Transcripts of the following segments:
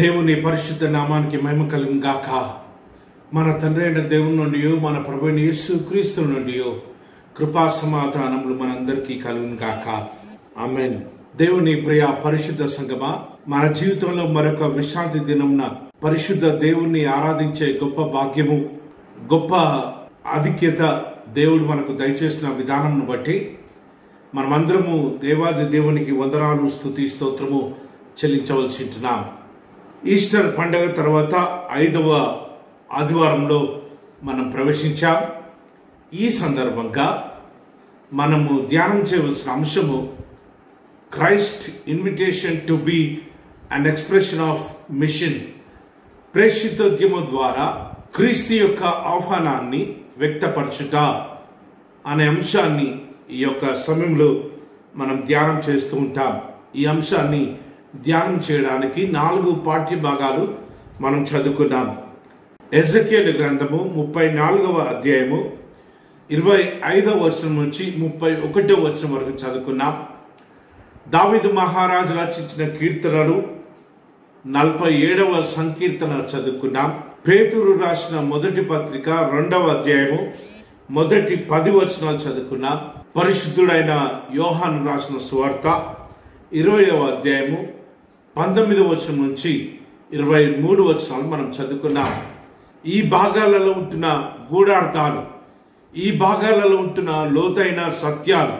దేవుని పరిశుద్ధ నామానికి మహిమ గాక. మన తండ్రి అయిన దేవుని నుండి మన ప్రభు యేసు క్రీస్తు నుండి కృపా సమాధానములు మనందరికీ కలుగును గాక. ఆమెన్. దేవుని ప్రియ పరిశుద్ధ సంగమా మన జీవితంలో మరొక విశ్రాంతి దినంన పరిశుద్ధ దేవుణ్ణి ఆరాధించే గొప్ప భాగ్యము గొప్ప ఆధిక్యత దేవుడు మనకు దయచేసిన విధానంను బట్టి మనమందరము దేవాది దేవునికి వందనాలు స్థుతి స్తోత్రము చెల్లించవలసి ఉంటున్నాం. ఈస్టర్ పండగ తర్వాత ఐదవ ఆదివారంలో మనం ప్రవేశించాం. ఈ సందర్భంగా మనము ధ్యానం చేయవలసిన అంశము Christ invitation to be an expression of mission. ప్రేషితోద్యమం ద్వారా క్రీస్తు యొక్క ఆహ్వానాన్ని వ్యక్తపరచుట అనే అంశాన్ని ఈ యొక్క సమయంలో మనం ధ్యానం చేస్తూ ఉంటాం. ఈ అంశాన్ని ధ్యానం చేయడానికి నాలుగు పాఠ్య భాగాలు మనం చదువుకున్నాం. ఎజకేల్ గ్రంథము ముప్పై నాలుగవ అధ్యాయము ఇరవై ఐదవ వచనం నుంచి ముప్పై ఒకటో వచనం వరకు చదువుకున్నాం. దావిదు మహారాజు రచించిన కీర్తనలు నలభై ఏడవ సంకీర్తన చదువుకున్నాం. పేతురు రాసిన మొదటి పత్రిక రెండవ అధ్యాయము మొదటి పది వచనాలు చదువుకున్నాం. పరిశుద్ధుడైన యోహాను రాసిన స్వార్థ ఇరవయవ అధ్యాయము పంతొమ్మిది వచనం నుంచి ఇరవై మూడు వచనాలు మనం చదువుకున్నాం. ఈ భాగాలలో ఉంటున్న గూఢార్థాలు ఈ భాగాలలో ఉంటున్న లోతైన సత్యాలు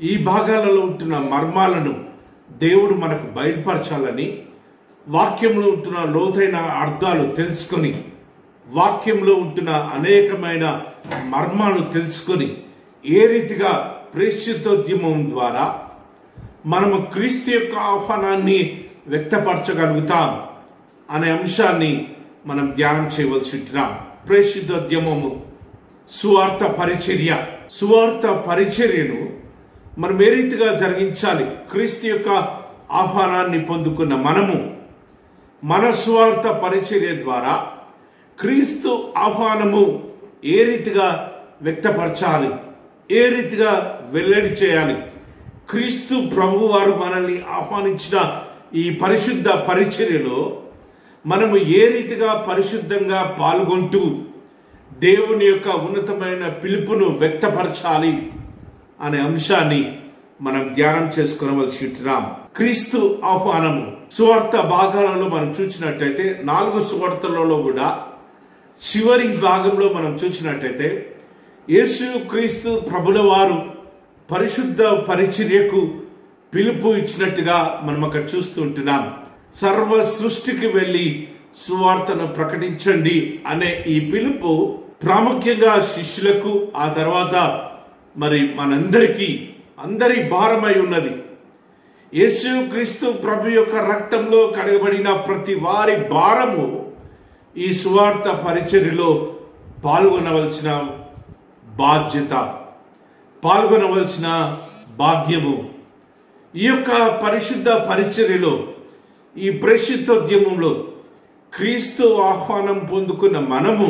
ఈ భాగాలలో ఉంటున్న మర్మాలను దేవుడు మనకు బయలుపరచాలని వాక్యంలో ఉంటున్న లోతైన అర్థాలు తెలుసుకొని వాక్యంలో ఉంటున్న అనేకమైన మర్మాలు తెలుసుకొని ఏ రీతిగా ప్రేషితోద్యమం ద్వారా మనము క్రీస్తు యొక్క ఆహ్వానాన్ని వ్యక్తపరచగలుగుతాం అనే అంశాన్ని మనం ధ్యానం చేయవలసి ఉంటున్నాం. ప్రేషితోద్యమము సువార్త పరిచర్య. సువార్త పరిచర్యను మనం ఏ రీతిగా జరిగించాలి? క్రీస్తు యొక్క ఆహ్వానాన్ని పొందుకున్న మనము మన స్వార్థ పరిచర్య ద్వారా క్రీస్తు ఆహ్వానము ఏ రీతిగా వ్యక్తపరచాలి? ఏ రీతిగా వెల్లడి చేయాలి? క్రీస్తు ప్రభువారు మనల్ని ఆహ్వానించిన ఈ పరిశుద్ధ పరిచర్యలో మనము ఏ రీతిగా పరిశుద్ధంగా పాల్గొంటూ దేవుని యొక్క ఉన్నతమైన పిలుపును వ్యక్తపరచాలి అనే అంశాన్ని మనం ధ్యానం చేసుకునవలసి ఉంటున్నాం. క్రీస్తు ఆహ్వానము సువార్త భాగాలలో మనం చూసినట్టయితే నాలుగు సువార్తలలో కూడా చివరి భాగంలో మనం చూసినట్టయితే యేసు క్రీస్తు ప్రభుల వారు పరిశుద్ధ పరిచర్యకు పిలుపు ఇచ్చినట్టుగా మనం అక్కడ చూస్తూ ఉంటున్నాం. సర్వ సృష్టికి వెళ్ళి సువార్తను ప్రకటించండి అనే ఈ పిలుపు ప్రాముఖ్యంగా శిష్యులకు ఆ తర్వాత మరి మనందరికీ అందరి భారమై ఉన్నది. యేసు క్రీస్తు ప్రభు యొక్క రక్తంలో కడగబడిన ప్రతి వారి భారము ఈ సువార్త పరిచర్యలో పాల్గొనవలసిన బాధ్యత పాల్గొనవలసిన భాగ్యము. ఈ యొక్క పరిశుద్ధ పరిచర్యలో ఈ ప్రసిద్ధోద్యమంలో క్రీస్తు ఆహ్వానం పొందుకున్న మనము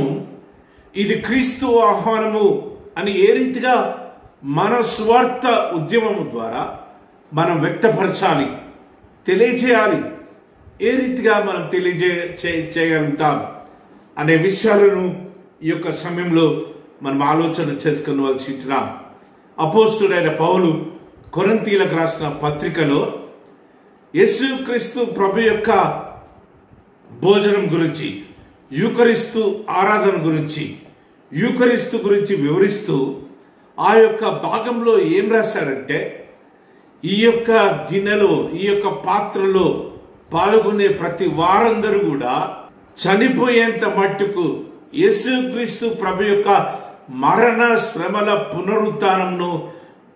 ఇది క్రీస్తు ఆహ్వానము అని ఏ రీతిగా మన స్వార్థ ఉద్యమం ద్వారా మనం వ్యక్తపరచాలి తెలియజేయాలి ఏ రీతిగా మనం తెలియజే చేయగలుగుతాం అనే విషయాలను ఈ యొక్క సమయంలో మనం ఆలోచన చేసుకునవలసి ఉంటున్నాం. అపోస్తుడైన పౌలు కొరంతీలకు రాసిన పత్రికలో యేసుక్రీస్తు ప్రభు యొక్క భోజనం గురించి యూకరిస్తూ ఆరాధన గురించి యూకరిస్తు గురించి వివరిస్తూ ఆ యొక్క భాగంలో ఏం రాశాడంటే ఈ యొక్క గిన్నెలో ఈ యొక్క పాత్రలో పాల్గొనే ప్రతి వారందరూ కూడా చనిపోయేంత మట్టుకు యేసుక్రీస్తు ప్రభు యొక్క మరణ శ్రమల పునరుత్నంను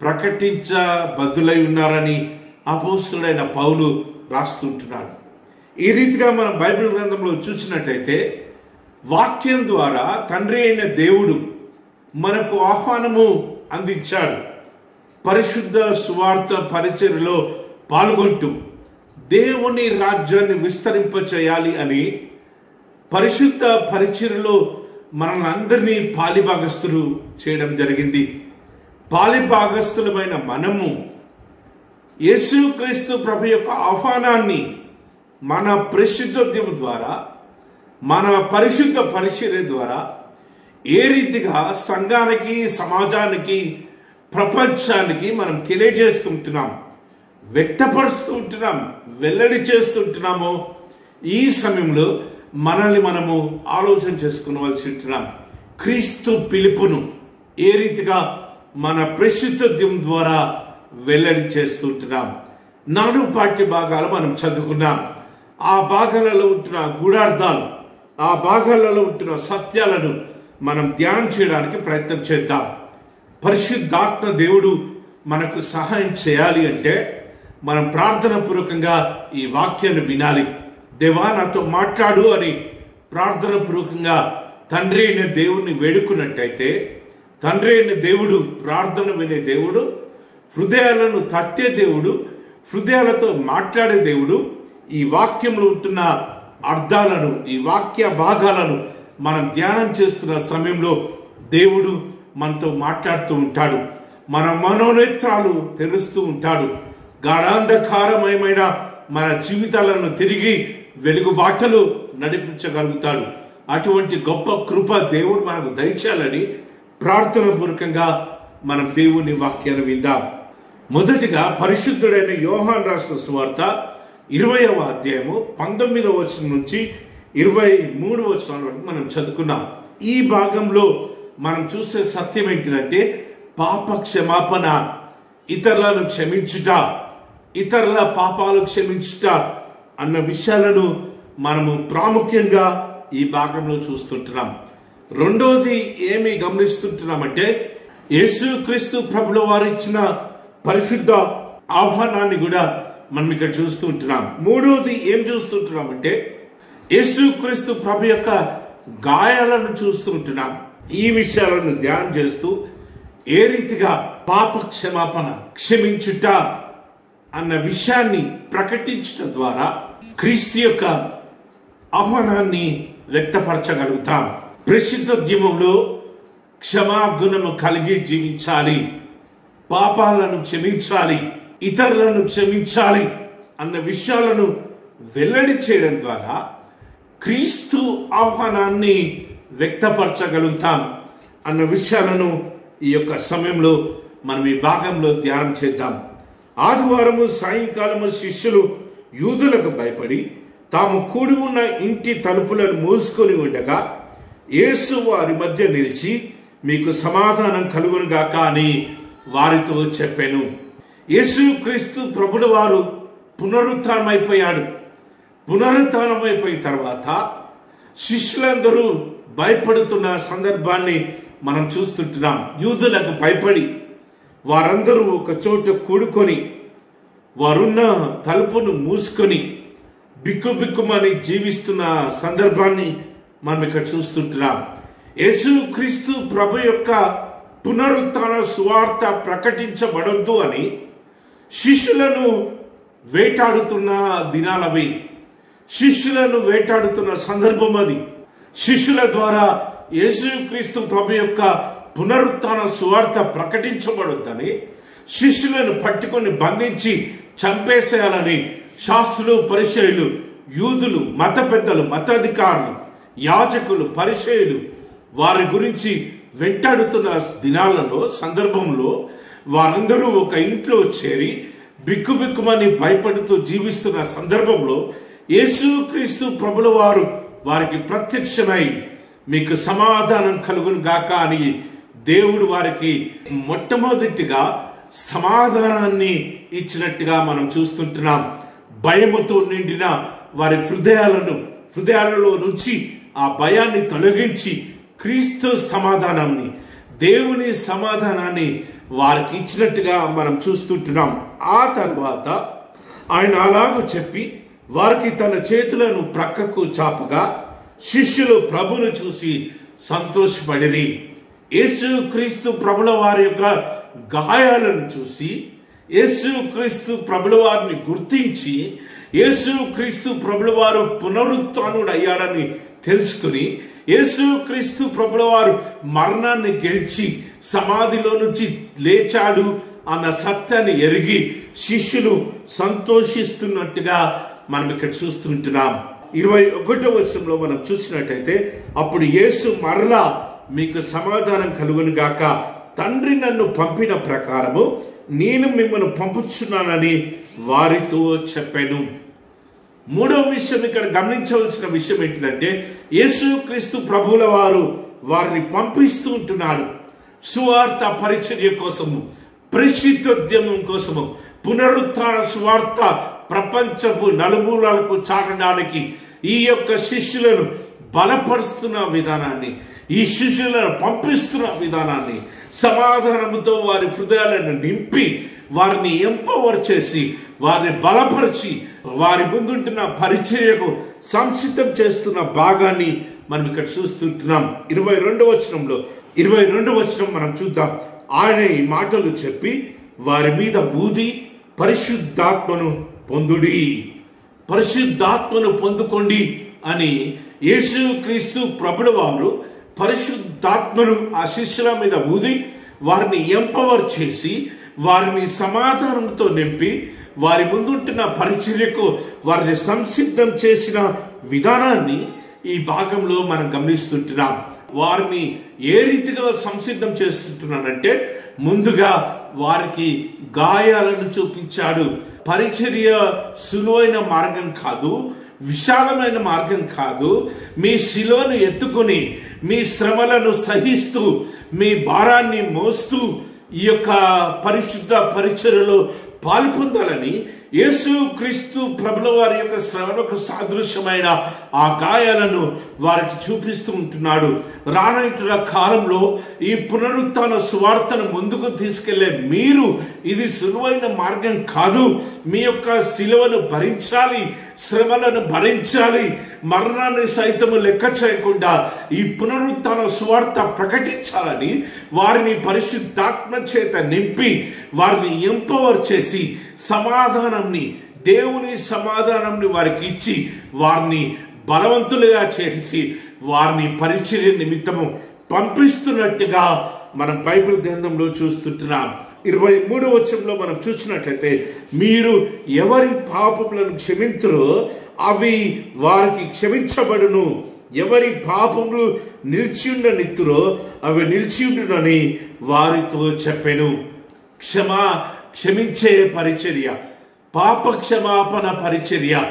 ప్రకటించ బదులై ఉన్నారని అపోస్తుడైన పౌలు రాస్తుంటున్నాడు. ఈ రీతిగా మనం బైబిల్ గ్రంథంలో చూసినట్టయితే వాక్యం ద్వారా తండ్రి అయిన దేవుడు మనకు ఆహ్వానము అందించాడు. పరిశుద్ధ సువార్త పరిచర్లో పాల్గొంటూ దేవుని రాజ్యాన్ని విస్తరింప చేయాలి అని పరిశుద్ధ పరిచర్లో మనల్ని అందరినీ పాలిభాగస్తులు చేయడం జరిగింది. పాలిపాగస్తులమైన మనము యేసుక్రీస్తు ప్రభు యొక్క ఆహ్వానాన్ని మన పరిశుద్ధత్వం ద్వారా మన పరిశుద్ధ పరిశీలన ద్వారా ఏ రీతిగా సంఘానికి సమాజానికి ప్రపంచానికి మనం తెలియజేస్తుంటున్నాం వ్యక్తపరుస్తుంటున్నాం వెల్లడి చేస్తుంటున్నామో ఈ సమయంలో మనల్ని మనము ఆలోచన చేసుకోవలసి ఉంటున్నాం. క్రీస్తు పిలుపును ఏ రీతిగా మన ప్రసిద్ధత్వం ద్వారా వెల్లడి చేస్తుంటున్నాం. నాలుగు పాఠ్య భాగాలు మనం చదువుకున్నాం. ఆ భాగాలలో ఉంటున్న గూఢార్థాలు ఆ భాగాలలో ఉంటున్న సత్యాలను మనం ధ్యానం చేయడానికి ప్రయత్నం చేద్దాం. పరిశుద్ధాత్మ దేవుడు మనకు సహాయం చేయాలి అంటే మనం ప్రార్థన పూర్వకంగా ఈ వాక్యాన్ని వినాలి. దేవా నాతో మాట్లాడు అని ప్రార్థన పూర్వకంగా తండ్రి అయిన దేవుణ్ణి వేడుకున్నట్టయితే తండ్రి అయిన దేవుడు ప్రార్థన వినే దేవుడు హృదయాలను తట్టే దేవుడు హృదయాలతో మాట్లాడే దేవుడు ఈ వాక్యంలో ఉంటున్న అర్థాలను ఈ వాక్య భాగాలను మనం ధ్యానం చేస్తున్న సమయంలో దేవుడు మనతో మాట్లాడుతూ ఉంటాడు. మన మనోనేత్రాలు తెరుస్తూ ఉంటాడు. గాఢాంధకారమయమైన మన జీవితాలను తిరిగి వెలుగుబాటలు నడిపించగలుగుతాడు. అటువంటి గొప్ప కృప దేవుడు మనకు దయచేయాలని ప్రార్థన పూర్వకంగా మనం దేవుని వాక్యాన్ని విందాం. మొదటిగా పరిశుద్ధుడైన యోహాన్ రాష్ట్ర సువార్త ఇరవయవ అధ్యాయము పంతొమ్మిదవ వచనం నుంచి ఇరవై మూడు వచనాల వరకు మనం చదువుకున్నాం. ఈ భాగంలో మనం చూసే సత్యం ఏంటిదంటే పాప క్షమాపణ ఇతరులను క్షమించుట ఇతరుల పాపాలు క్షమించుట అన్న విషయాలను మనము ప్రాముఖ్యంగా ఈ భాగంలో చూస్తుంటున్నాం. రెండోది ఏమి గమనిస్తుంటున్నామంటే యేసుక్రీస్తు ప్రభుల వారు ఇచ్చిన పరిశుద్ధ ఆహ్వానాన్ని కూడా మనం ఇక్కడ చూస్తూ ఉంటున్నాం. మూడోది ఏం చూస్తుంటున్నామంటే యేసుక్రీస్తు ప్రభు యొక్క గాయాలను చూస్తూ ఉంటున్నాం. ఈ విషయాలను ధ్యానం చేస్తూ ఏ రీతిగా పాప క్షమాపణ క్షమించుట అన్న విషయాన్ని ప్రకటించడం ద్వారా క్రీస్తు యొక్క ఆహ్వానాన్ని వ్యక్తపరచగలుగుతాం. ప్రసిద్ధోద్యమంలో క్షమాగుణము కలిగి జీవించాలి. పాపాలను క్షమించాలి. ఇతరులను క్షమించాలి అన్న విషయాలను వెల్లడి చేయడం ద్వారా క్రీస్తు ఆహ్వానాన్ని వ్యక్తపరచగలుగుతాం అన్న విషయాలను ఈ యొక్క సమయంలో మనం ఈ భాగంలో ధ్యానం చేద్దాం. ఆదివారము సాయంకాలము శిష్యులు యూదులకు భయపడి తాము కూడి ఉన్న ఇంటి తలుపులను మూసుకొని ఉండగా యేసు వారి మధ్య నిలిచి మీకు సమాధానం కలుగునుగాక అని వారితో చెప్పాను. యేసుక్రీస్తు ప్రభుడు వారు పునరుత్నమైపోయాడు పునరుత్నమైపోయిన తర్వాత శిష్యులందరూ భయపడుతున్న సందర్భాన్ని మనం చూస్తుంటున్నాం. యూదులకు భయపడి వారందరూ ఒక చోట కూడుకొని వారున్న తలుపును మూసుకొని బిక్కు బిక్కుమని జీవిస్తున్న సందర్భాన్ని మనం ఇక్కడ చూస్తుంటున్నాం. యేసు క్రీస్తు ప్రభు యొక్క పునరుత్న సువార్త ప్రకటించబడొద్దు అని శిష్యులను వేటాడుతున్న దినాలవి శిష్యులను వేటాడుతున్న సందర్భం అది. శిష్యుల ద్వారా యేసుక్రీస్తు ప్రభు యొక్క పునరుత్న సువార్త ప్రకటించబడొద్దని శిష్యులను పట్టుకొని బంధించి చంపేసేయాలని శాస్త్రులు పరిచయులు యూదులు మత పెద్దలు మతాధికారులు యాజకులు పరిచయులు వారి గురించి వెంటాడుతున్న దినాలలో సందర్భంలో వారందరూ ఒక ఇంట్లో చేరి బిక్కుబిక్కుమని భయపడుతూ జీవిస్తున్న సందర్భంలో యేసుక్రీస్తు ప్రభుల వారు వారికి ప్రత్యక్షమై మీకు సమాధానం కలుగును గాక అని దేవుడు వారికి మొట్టమొదటిగా సమాధానాన్ని ఇచ్చినట్టుగా మనం చూస్తుంటున్నాం. భయముతో నిండిన వారి హృదయాలను హృదయాలలో నుంచి ఆ భయాన్ని తొలగించి క్రీస్తు సమాధానాన్ని దేవుని సమాధానాన్ని వారికి ఇచ్చినట్టుగా మనం చూస్తుంటున్నాం. ఆ తర్వాత ఆయన అలాగూ చెప్పి వారికి తన చేతులను ప్రక్కకు చాపగా శిష్యులు ప్రభును చూసి సంతోషపడిరి. యేసు క్రీస్తు ప్రభుల వారి యొక్క గాయాలను చూసి యేసు క్రీస్తు ప్రభుల వారిని గుర్తించి యేసు క్రీస్తు ప్రభుల వారు పునరుత్నుడు అయ్యాడని తెలుసుకుని యేసు క్రీస్తు ప్రభుల వారు మరణాన్ని గెలిచి సమాధిలో నుంచి లేచాడు అన్న సత్యాన్ని ఎరిగి శిష్యులు సంతోషిస్తున్నట్టుగా మనం ఇక్కడ చూస్తుంటున్నాం ఇరవై ఒకటో వర్షంలో మనం చూసినట్టయితే అప్పుడు యేసు మరలా మీకు సమాధానం కలుగును గాక తండ్రి నన్ను పంపిన ప్రకారము నేను మిమ్మల్ని పంపుచున్నానని వారితో చెప్పాను. మూడవ విషయం ఇక్కడ గమనించవలసిన విషయం ఏంటిదంటే యేసుక్రీస్తు ప్రభుల వారు వారిని పంపిస్తూ ఉంటున్నాడు. సువార్త పరిచర్య కోసము ప్రసిద్ధోద్యమం కోసము పునరుత్థాన సువార్త ప్రపంచపు నలుమూలలకు చాటడానికి ఈ యొక్క శిష్యులను బలపరుస్తున్న విధానాన్ని ఈ శిష్యులను పంపిస్తున్న విధానాన్ని సమాధానముతో వారి హృదయాలను నింపి వారిని ఎంపవర్ చేసి వారిని బలపరిచి వారి ముందుంటున్న పరిచర్యకు సంసిద్ధం చేస్తున్న భాగాన్ని మనం ఇక్కడ చూస్తుంటున్నాం. ఇరవై రెండవ వచనంలో ఇరవై రెండవ వచనం మనం చూద్దాం. ఆయన ఈ మాటలు చెప్పి వారి మీద ఊది పరిశుద్ధాత్మను పొందుడి. పరిశుద్ధాత్మను పొందుకోండి అని యేసుక్రీస్తు ప్రభుల వారు పరిశుద్ధాత్మను ఆ శిష్యుల మీద ఊది వారిని ఎంపవర్ చేసి వారిని సమాధానంతో నింపి వారి ముందుంటున్న పరిచర్యకు వారిని సంసిద్ధం చేసిన విధానాన్ని ఈ భాగంలో మనం గమనిస్తుంటున్నాం. వారిని ఏ రీతిగా సంసిద్ధం చేస్తుంటున్నానంటే ముందుగా వారికి గాయాలను చూపించాడు. పరిచర్య సులువైన మార్గం కాదు విశాలమైన మార్గం కాదు. మీ శిలోను ఎత్తుకొని మీ శ్రమలను సహిస్తూ మీ భారాన్ని మోస్తూ ఈ యొక్క పరిశుద్ధ పరిచర్యలో పాల్పొందాలని యేసు క్రీస్తు ప్రభుల వారి యొక్క శ్రవణకు సాదృశ్యమైన ఆ గాయాలను వారికి చూపిస్తూ ఉంటున్నాడు. రానైతున్న కాలంలో ఈ పునరుత్న సువార్తను ముందుకు తీసుకెళ్ళే మీరు ఇది సులువైన మార్గం కాదు. మీ యొక్క శిలువను భరించాలి. శ్రమలను భరించాలి మరణాన్ని సైతము లెక్క చేయకుండా ఈ పునరుత్న స్వార్థ ప్రకటించాలని వారిని పరిశుద్ధాత్మ చేత నింపి వారిని ఎంపవర్ చేసి సమాధానంని దేవుని సమాధానంని వారికి ఇచ్చి వారిని బలవంతులుగా చేసి వారిని పరిచర్య నిమిత్తము పంపిస్తున్నట్టుగా మనం బైబిల్ గ్రంథంలో చూస్తుంటున్నాం. ఇరవై మూడు వచ్చంలో మనం చూసినట్లయితే మీరు ఎవరి పాపములను క్షమించరో అవి వారికి క్షమించబడును. ఎవరి పాపములు నిలిచియుండనిత్తురో అవి నిలిచియుండునని వారితో చెప్పాను. క్షమా క్షమించే పరిచర్య. పాప క్షమాపణ పరిచర్య.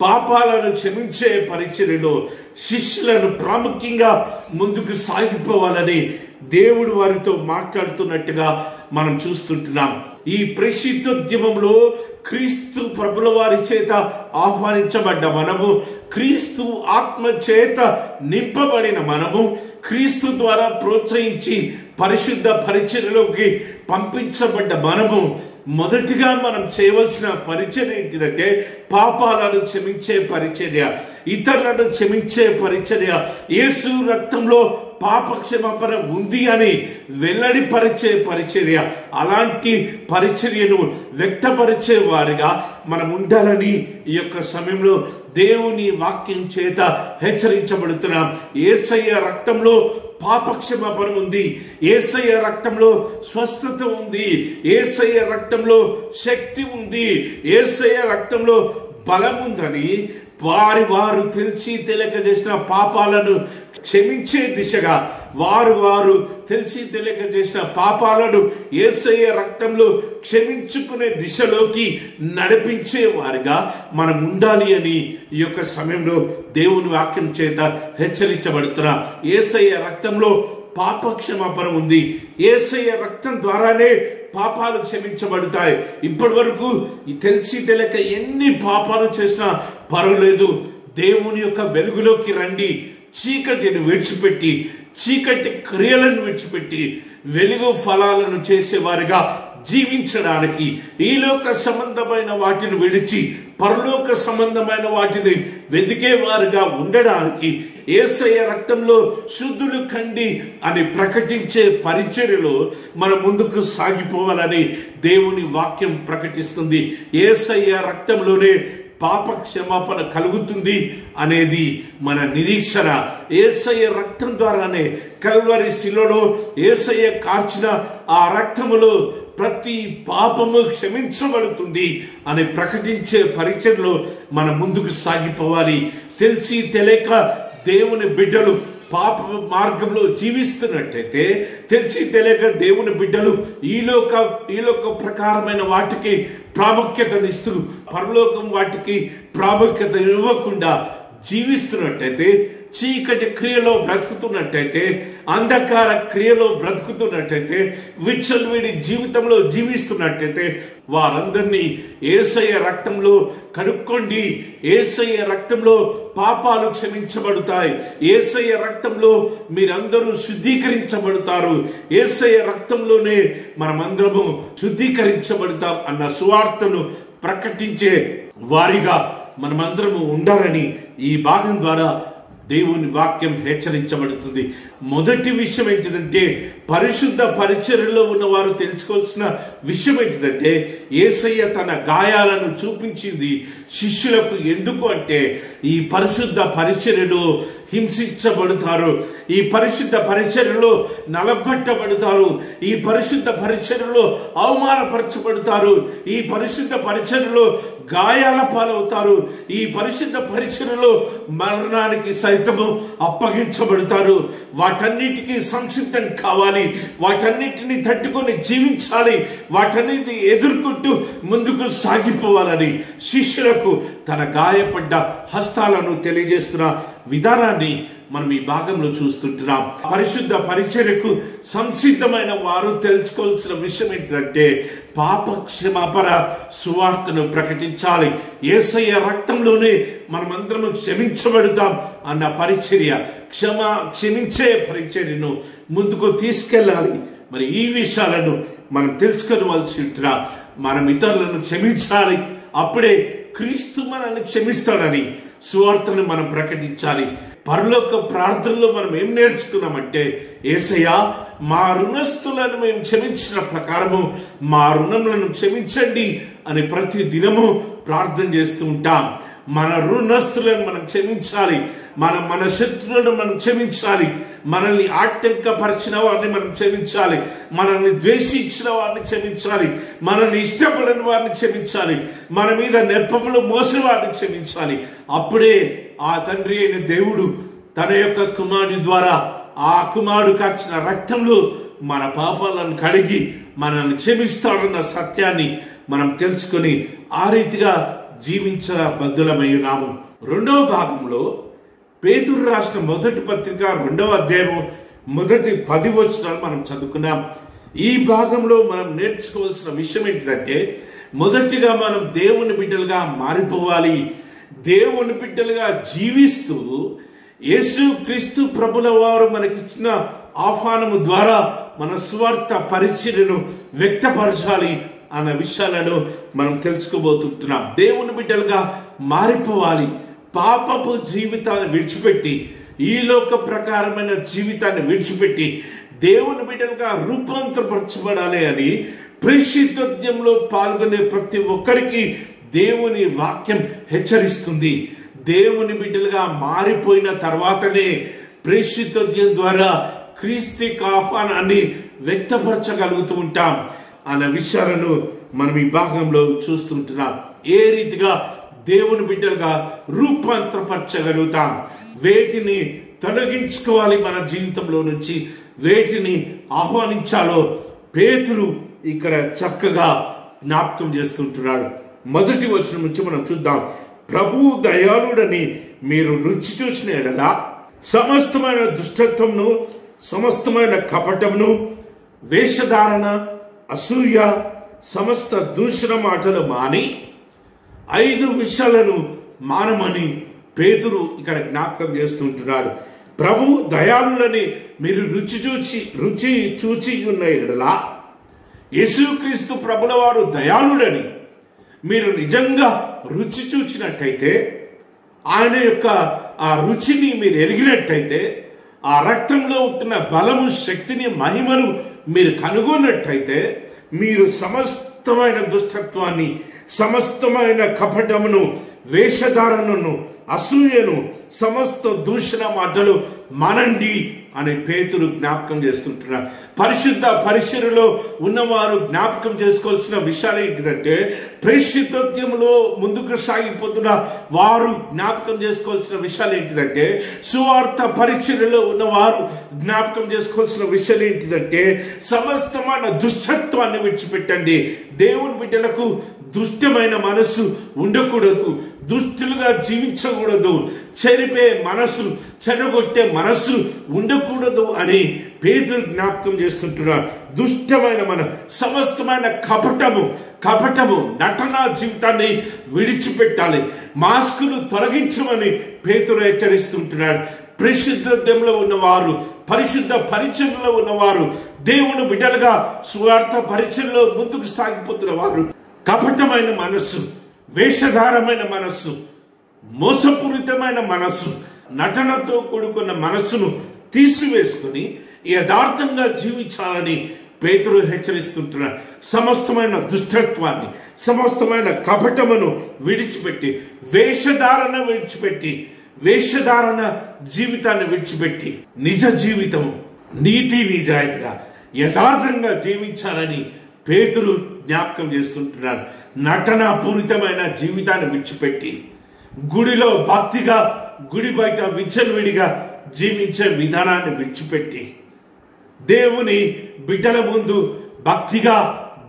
పాపాలను క్షమించే పరిచర్యలో శిష్యులను ప్రాముఖ్యంగా ముందుకు సాగిపోవాలని దేవుడు వారితో మాట్లాడుతున్నట్టుగా మనం చూస్తుంటున్నాం. ఈ ప్రసిద్ధోద్యమంలో క్రీస్తు ప్రభుల వారి చేత ఆహ్వానించబడ్డ మనము క్రీస్తు ఆత్మ చేత నింపబడిన మనము క్రీస్తు ద్వారా ప్రోత్సహించి పరిశుద్ధ పరిచర్యలోకి పంపించబడ్డ మనము మొదటిగా మనం చేయవలసిన పరిచర్య ఏంటిదంటే పాపాలను క్షమించే పరిచర్య ఇతరులను క్షమించే పరిచర్య. యేసు రక్తంలో పాపక్షమాపణ ఉంది అని వెల్లడి పరిచే పరిచర్య. అలాంటి పరిచర్యను వ్యక్తపరిచే వారిగా మనం ఉండాలని ఈ యొక్క సమయంలో దేవుని వాక్యం చేత హెచ్చరించబడుతున్నాం. ఏసయ్య రక్తంలో పాపక్షమాపణ ఉంది ఏసయ్య రక్తంలో స్వస్థత ఉంది. ఏసయ్య రక్తంలో శక్తి ఉంది. ఏసయ్య రక్తంలో బలం ఉందని వారి వారు తెలిసి తెలియక చేసిన పాపాలను క్షమించే దిశగా వారు వారు తెలిసి తెలియక చేసిన పాపాలను ఏసయ్య రక్తంలో క్షమించుకునే దిశలోకి నడిపించే వారిగా మనం ఉండాలి అని ఈ యొక్క సమయంలో దేవుని వాక్యం చేత హెచ్చరించబడుతున్నా ఏసయ్య రక్తంలో పాప క్షమాపణ ఉంది. ఏసయ్య రక్తం ద్వారానే పాపాలు క్షమించబడతాయి. ఇప్పటి వరకు తెలిసి తెలియక ఎన్ని పాపాలు చేసినా పర్వాలేదు. దేవుని యొక్క వెలుగులోకి రండి. చీకటిని విడిచిపెట్టి చీకటి క్రియలను విడిచిపెట్టి వెలుగు ఫలాలను చేసేవారిగా జీవించడానికి ఈ లోక సంబంధమైన వాటిని విడిచి పరలోక సంబంధమైన వాటిని వెతికేవారుగా ఉండడానికి ఏసయ్య రక్తంలో శుద్ధులు కండి అని ప్రకటించే పరిచర్యలో మన ముందుకు సాగిపోవాలని దేవుని వాక్యం ప్రకటిస్తుంది. ఏసయ్య రక్తంలోనే పాప క్షమాపణ కలుగుతుంది అనేది మన నిరీక్షణ. ఏసయ్య రక్తం ద్వారానే కల్వరి శిలలో ఏసయ్య కార్చిన ఆ రక్తములో ప్రతి పాపము క్షమించబడుతుంది అని ప్రకటించే పరిచయలో మన ముందుకు సాగిపోవాలి. తెలిసి తెలియక దేవుని బిడ్డలు పాప మార్గంలో జీవిస్తున్నట్టయితే తెలిసి తెలియక దేవుని బిడ్డలు ఈలోక ఈలోక ప్రకారమైన వాటికి ప్రాముఖ్యతనిస్తూ పరలోకం వాటికి ప్రాముఖ్యత ఇవ్వకుండా జీవిస్తున్నట్టయితే చీకటి క్రియలో బ్రతుకుతున్నట్టయితే అంధకార క్రియలో బ్రతుకుతున్నట్టయితే విచ్చలవిడి జీవితంలో జీవిస్తున్నట్టయితే వారందరినీ ఏసయ్య రక్తంలో కనుక్కోండి. ఏసయ్య రక్తంలో పాపాలు క్షమించబడతాయి. ఏసయ్య రక్తంలో మీరందరూ శుద్ధీకరించబడతారు. ఏసయ్య రక్తంలోనే మనమందరము శుద్ధీకరించబడతాం అన్న సువార్తను ప్రకటించే వారిగా మనమందరము ఉండాలని ఈ భాగం ద్వారా దేవుని వాక్యం హెచ్చరించబడుతుంది. మొదటి విషయం ఏంటిదంటే పరిశుద్ధ పరిచర్యలో ఉన్న వారు తెలుసుకోవాల్సిన విషయం ఏంటిదంటే ఏసయ్య తన గాయాలను చూపించింది శిష్యులకు ఎందుకు అంటే ఈ పరిశుద్ధ పరిచర్యలో హింసించబడతారు. ఈ పరిశుద్ధ పరిచర్యలో నలగొట్టబడతారు. ఈ పరిశుద్ధ పరిచర్యలో అవమానపరచబడతారు. ఈ పరిశుద్ధ పరిచర్యలో గాయాల పాలవుతారు. ఈ పరిశుద్ధ పరిచర్యలో మరణానికి సైతము అప్పగించబడతారు. వాటన్నిటికీ సంసిద్ధం కావాలి. వాటన్నిటిని తట్టుకొని జీవించాలి. వాటన్నిటి ఎదుర్కొంటూ ముందుకు సాగిపోవాలని శిష్యులకు తన గాయపడ్డ హస్తాలను తెలియజేస్తున్న విధానాన్ని మనం ఈ భాగంలో చూస్తుంటున్నాం. పరిశుద్ధ పరిచర్యకు సంసిద్ధమైన వారు తెలుసుకోవాల్సిన విషయం ఏంటంటే పాప క్షమాపణ సువార్తను ప్రకటించాలి. ఏసయ్య రక్తంలోనే మనమందరం క్షమించబడతాం అన్న పరిచర్య క్షమ క్షమించే పరిచర్యను ముందుకు తీసుకెళ్ళాలి. మరి ఈ విషయాలను మనం తెలుసుకోవలసి మనం ఇతరులను క్షమించాలి. అప్పుడే క్రీస్తు మనల్ని క్షమిస్తాడని సువార్తను మనం ప్రకటించాలి. పరలోక ప్రార్థనలో మనం ఏం నేర్చుకున్నామంటే ఏసయ్య మా రుణస్తులను మేము క్షమించిన ప్రకారము మా రుణములను క్షమించండి అని ప్రతి దినము ప్రార్థన చేస్తూ ఉంటాం. మన రుణస్తులను మనం క్షమించాలి. మన మన శత్రువులను మనం క్షమించాలి. మనల్ని ఆటంకపరిచిన వారిని మనం క్షమించాలి. మనల్ని ద్వేషించిన వారిని క్షమించాలి. మనల్ని ఇష్టపడని వారిని క్షమించాలి. మన మీద నెప్పములు మోసిన వారిని క్షమించాలి. అప్పుడే ఆ తండ్రి అయిన దేవుడు తన యొక్క కుమారుడి ద్వారా ఆ కుమారుడు కార్చిన రక్తంలో మన పాపాలను కడిగి మనల్ని క్షమిస్తాడన్న సత్యాన్ని మనం తెలుసుకొని ఆ రీతిగా జీవించబద్దులమై ఉన్నాము. రెండవ భాగంలో పేతురు రాసిన మొదటి పత్రిక రెండవ అధ్యాయం మొదటి పది వచనాలు మనం చదువుకున్నాం. ఈ భాగంలో మనం నేర్చుకోవాల్సిన విషయం ఏంటిదంటే మొదటిగా మనం దేవుని బిడ్డలుగా మారిపోవాలి. దేవుని బిడ్డలుగా జీవిస్తూ యేసు క్రీస్తు ప్రభుల వారు మనకిచ్చిన ఆహ్వానము ద్వారా మన స్వార్థ పరిచయను వ్యక్తపరచాలి అన్న విషయాలను మనం తెలుసుకోబోతుంటున్నాం. దేవుని బిడ్డలుగా మారిపోవాలి. పాపపు జీవితాన్ని విడిచిపెట్టి ఈ లోక ప్రకారమైన జీవితాన్ని విడిచిపెట్టి దేవుని బిడ్డలుగా రూపాంతరపరచబడాలి అని ప్రేషితోద్యంలో పాల్గొనే ప్రతి ఒక్కరికి దేవుని వాక్యం హెచ్చరిస్తుంది. దేవుని బిడ్డలుగా మారిపోయిన తర్వాతనే ప్రేషితజ్ఞం ద్వారా క్రీస్తుకి కాఫానాన్ని వ్యక్తపరచగలుగుతూ ఉంటాం. అన్న విషయాలను మనం ఈ భాగంలో చూస్తుంటున్నాం ఏ రీతిగా దేవుని బిడ్డలుగా రూపాంతరపరచగలుగుతాం. వేటిని తొలగించుకోవాలి మన జీవితంలో నుంచి వేటిని ఆహ్వానించాలో పేతులు ఇక్కడ చక్కగా జ్ఞాపకం చేస్తుంటున్నాడు. మొదటి వచనం నుంచి మనం చూద్దాం. ప్రభు దయాళుడని మీరు రుచి చూసిన ఎడల సమస్తమైన దుష్టత్వంను సమస్తమైన కపటమును వేషధారణ అసూయ సమస్త దూషణ మాటలు మాని ఐదు విషయాలను మానమని పేతురు ఇక్కడ జ్ఞాపకం చేస్తుంటున్నాడు. ప్రభు దయాళులని మీరు రుచి చూచి రుచి చూచి ఉన్న ఎడలా యేసుక్రీస్తు ప్రభుల వారు దయాళుడని మీరు నిజంగా రుచి చూచినట్టయితే ఆయన యొక్క ఆ రుచిని మీరు ఎరిగినట్టయితే ఆ రక్తంలో ఉంటున్న బలము శక్తిని మహిమను మీరు కనుగొన్నట్టయితే మీరు సమస్తమైన దుష్టత్వాన్ని సమస్తమైన కపటమును వేషధారణను అసూయను సమస్త దూషణ మాటలు మనండి అని పేతులు జ్ఞాపకం చేస్తుంటున్నారు. పరిశుద్ధ పరిశీలలో ఉన్నవారు జ్ఞాపకం చేసుకోవాల్సిన విషయాలు ఏంటిదంటే ప్రేషితత్వంలో ముందుకు సాగిపోతున్న వారు జ్ఞాపకం చేసుకోవాల్సిన విషయాలు ఏంటిదంటే సువార్త పరిచర్యలో ఉన్నవారు జ్ఞాపకం చేసుకోవాల్సిన విషయాలు ఏంటిదంటే సమస్తమైన దుష్టత్వాన్ని విడిచిపెట్టండి. దేవుని బిడ్డలకు దుష్టమైన మనస్సు ఉండకూడదు. దుష్టులుగా జీవించకూడదు. చెరిపే మనస్సు చెడగొట్టే మనస్సు ఉండకూడదు అని పేదలు జ్ఞాపకం చేస్తుంటున్నారు దుష్టమైన మన సమస్తమైన కపటము కపటము నటన జీవితాన్ని విడిచిపెట్టాలి. మాస్కును తొలగించమని పేతురు హెచ్చరిస్తుంటున్నాడు. పరిశుద్ధంలో ఉన్నవారు పరిశుద్ధ పరిచయంలో ఉన్నవారు దేవుని బిడ్డలుగా స్వార్థ పరిచయంలో ముందుకు సాగిపోతున్న వారు కపటమైన మనస్సు వేషధారమైన మనస్సు మోసపూరితమైన మనస్సు నటనతో కూడుకున్న మనస్సును తీసివేసుకుని యథార్థంగా జీవించాలని పేతురు హెచ్చరిస్తుంటున్న సమస్తమైన దుష్టత్వాన్ని సమస్తమైన కపటమును విడిచిపెట్టి వేషధారణ విడిచిపెట్టి వేషధారణ జీవితాన్ని విడిచిపెట్టి నిజ జీవితము నీతి నిజాయితీగా యథార్థంగా జీవించాలని పేతులు జ్ఞాపకం చేస్తుంటున్నారు. నటన పూరితమైన జీవితాన్ని విడిచిపెట్టి గుడిలో భక్తిగా గుడి బయట విచ్చలవిడిగా జీవించే విధానాన్ని విడిచిపెట్టి దేవుని బిడ్డల ముందు భక్తిగా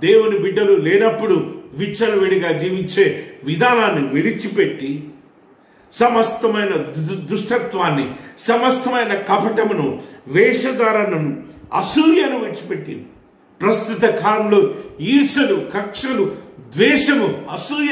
దేవుని బిడ్డలు లేనప్పుడు విచ్చలవిడిగా జీవించే విధానాన్ని విడిచిపెట్టి సమస్తమైన దు- దుష్టత్వాన్ని సమస్తమైన కపటమును వేషధారణను అసూయను విడిచిపెట్టి ప్రస్తుత కాలంలో ఈర్షలు కక్షలు ద్వేషము అసూయ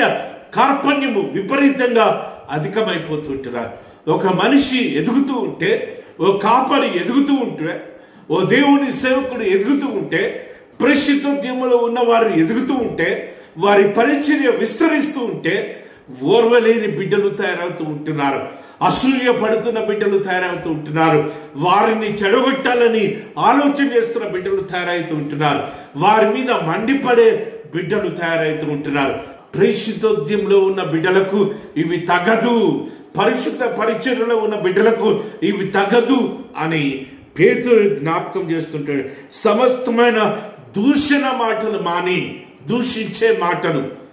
కార్పణ్యము విపరీతంగా అధికమైపోతుంటున్నారు ఒక మనిషి ఎదుగుతూ ఉంటే ఓ కాపరి ఎదుగుతూ ఉంటే ఓ దేవుని సేవకుడు ఎదుగుతూ ఉంటే ప్రస్తుతంలో ఉన్న వారు ఎదుగుతూ ఉంటే వారి పరిచర్య విస్తరిస్తూ ఉంటే ఓర్వలేని బిడ్డలు తయారవుతూ ఉంటున్నారు. అసూయ పడుతున్న బిడ్డలు తయారవుతూ ఉంటున్నారు. వారిని చెడగొట్టాలని ఆలోచన చేస్తున్న బిడ్డలు తయారవుతూ ఉంటున్నారు. వారి మీద మండిపడే బిడ్డలు తయారవుతూ ఉంటున్నారు. ప్రేషితోద్యంలో ఉన్న బిడ్డలకు ఇవి తగదు. పరిశుద్ధ పరిచయంలో ఉన్న బిడ్డలకు ఇవి తగదు అని పేతుడు జ్ఞాపకం చేస్తుంటాడు. సమస్తమైన దూషణ మాటలు మాని దూషించే మాటలు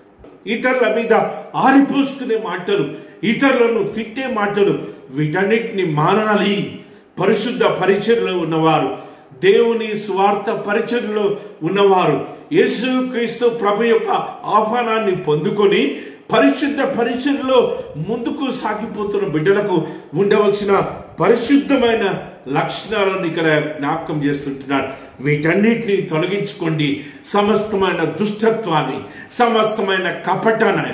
ఇతరుల మీద ఆరిపోసుకునే మాటలు ఇతరులను తిట్టే మాటలు వీటన్నిటిని మానాలి. పరిశుద్ధ పరిచర్లో ఉన్నవారు దేవుని స్వార్థ పరిచర్లో ఉన్నవారు యేసుక్రీస్తు ప్రభు యొక్క ఆహ్వానాన్ని పొందుకొని పరిశుద్ధ పరిచర్లో ముందుకు సాగిపోతున్న బిడ్డలకు ఉండవలసిన పరిశుద్ధమైన లక్షణాలను ఇక్కడ జ్ఞాపకం చేస్తుంటున్నాడు. వీటన్నిటిని తొలగించుకోండి. సమస్తమైన దుష్టత్వాన్ని సమస్తమైన కపటన